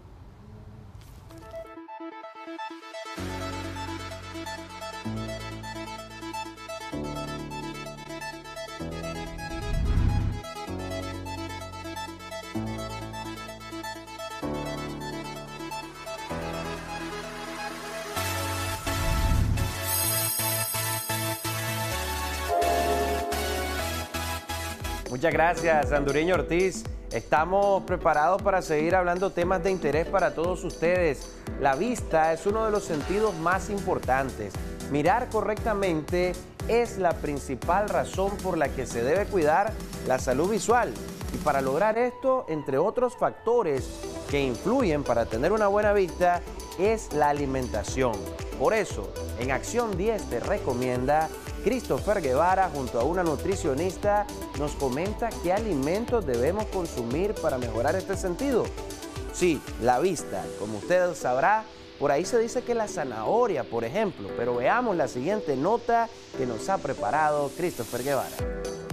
Muchas gracias, Andureño Ortiz. Estamos preparados para seguir hablando temas de interés para todos ustedes. La vista es uno de los sentidos más importantes. Mirar correctamente es la principal razón por la que se debe cuidar la salud visual. Y para lograr esto, entre otros factores que influyen para tener una buena vista, es la alimentación. Por eso, en Acción 10 te recomienda Christopher Guevara, junto a una nutricionista, nos comenta qué alimentos debemos consumir para mejorar este sentido. Sí, la vista, como usted sabrá, por ahí se dice que la zanahoria, por ejemplo, pero veamos la siguiente nota que nos ha preparado Christopher Guevara.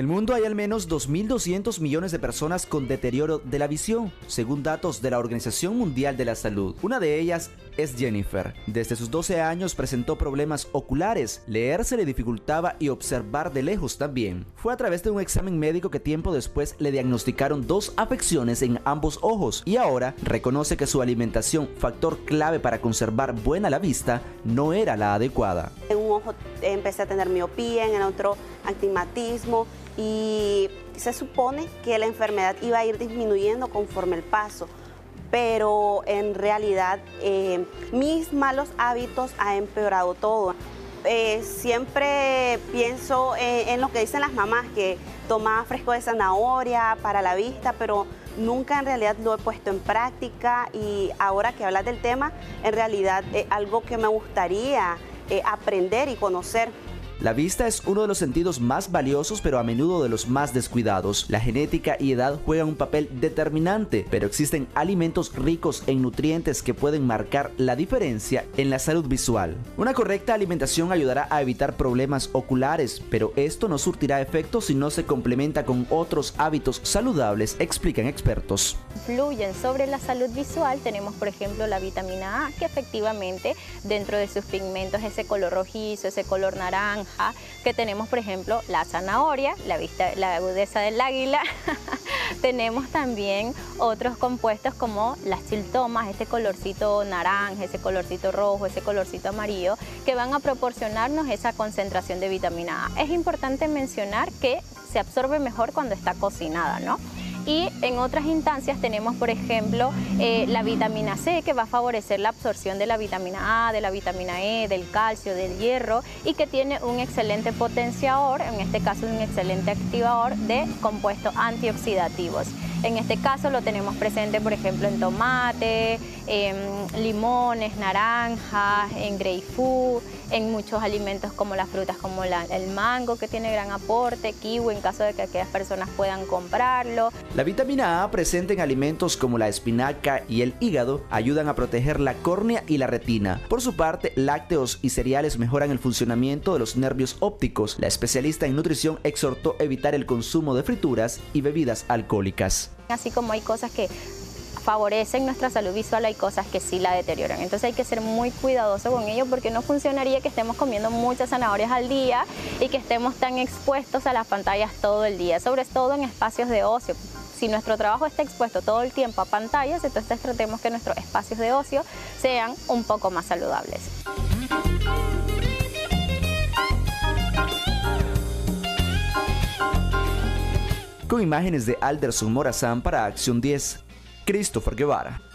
El mundo hay al menos 2.200 millones de personas con deterioro de la visión, según datos de la Organización Mundial de la Salud. Una de ellas es Jennifer. Desde sus 12 años presentó problemas oculares, leer se le dificultaba y observar de lejos también. Fue a través de un examen médico que tiempo después le diagnosticaron dos afecciones en ambos ojos y ahora reconoce que su alimentación, factor clave para conservar buena la vista, no era la adecuada. En un ojo empecé a tener miopía, en el otro astigmatismo y se supone que la enfermedad iba a ir disminuyendo conforme el paso pero en realidad eh, mis malos hábitos han empeorado todo. Eh, siempre pienso eh, en lo que dicen las mamás, que tomaba fresco de zanahoria para la vista, pero nunca en realidad lo he puesto en práctica y ahora que hablas del tema, en realidad es algo que me gustaría aprender y conocer. La vista es uno de los sentidos más valiosos pero a menudo de los más descuidados. La genética y edad juegan un papel determinante, pero existen alimentos ricos en nutrientes que pueden marcar la diferencia en la salud visual. Una correcta alimentación ayudará a evitar problemas oculares, pero esto no surtirá efecto si no se complementa con otros hábitos saludables, explican expertos. Influyen sobre la salud visual, tenemos por ejemplo la vitamina A, que efectivamente dentro de sus pigmentos ese color rojizo, ese color naranja, que tenemos, por ejemplo, la zanahoria, la, vista, la agudeza del águila. tenemos también otros compuestos como las siltomas, este colorcito naranja, ese colorcito rojo, ese colorcito amarillo, que van a proporcionarnos esa concentración de vitamina A. Es importante mencionar que se absorbe mejor cuando está cocinada, ¿no? Y en otras instancias tenemos, por ejemplo, eh, la vitamina C que va a favorecer la absorción de la vitamina A, de la vitamina E, del calcio, del hierro y que tiene un excelente potenciador, en este caso un excelente activador de compuestos antioxidativos. En este caso lo tenemos presente, por ejemplo, en tomate, en limones, naranjas, en grapefruit, en muchos alimentos como las frutas, como el mango, que tiene gran aporte, kiwi, en caso de que aquellas personas puedan comprarlo. La vitamina A presente en alimentos como la espinaca y el hígado ayudan a proteger la córnea y la retina. Por su parte, lácteos y cereales mejoran el funcionamiento de los nervios ópticos. La especialista en nutrición exhortó evitar el consumo de frituras y bebidas alcohólicas. Así como hay cosas que favorecen nuestra salud visual, hay cosas que sí la deterioran. Entonces hay que ser muy cuidadoso con ello porque no funcionaría que estemos comiendo muchas zanahorias al día y que estemos tan expuestos a las pantallas todo el día, sobre todo en espacios de ocio. Si nuestro trabajo está expuesto todo el tiempo a pantallas, entonces tratemos que nuestros espacios de ocio sean un poco más saludables. con imágenes de Alderson Morazán para Acción 10. Christopher Guevara.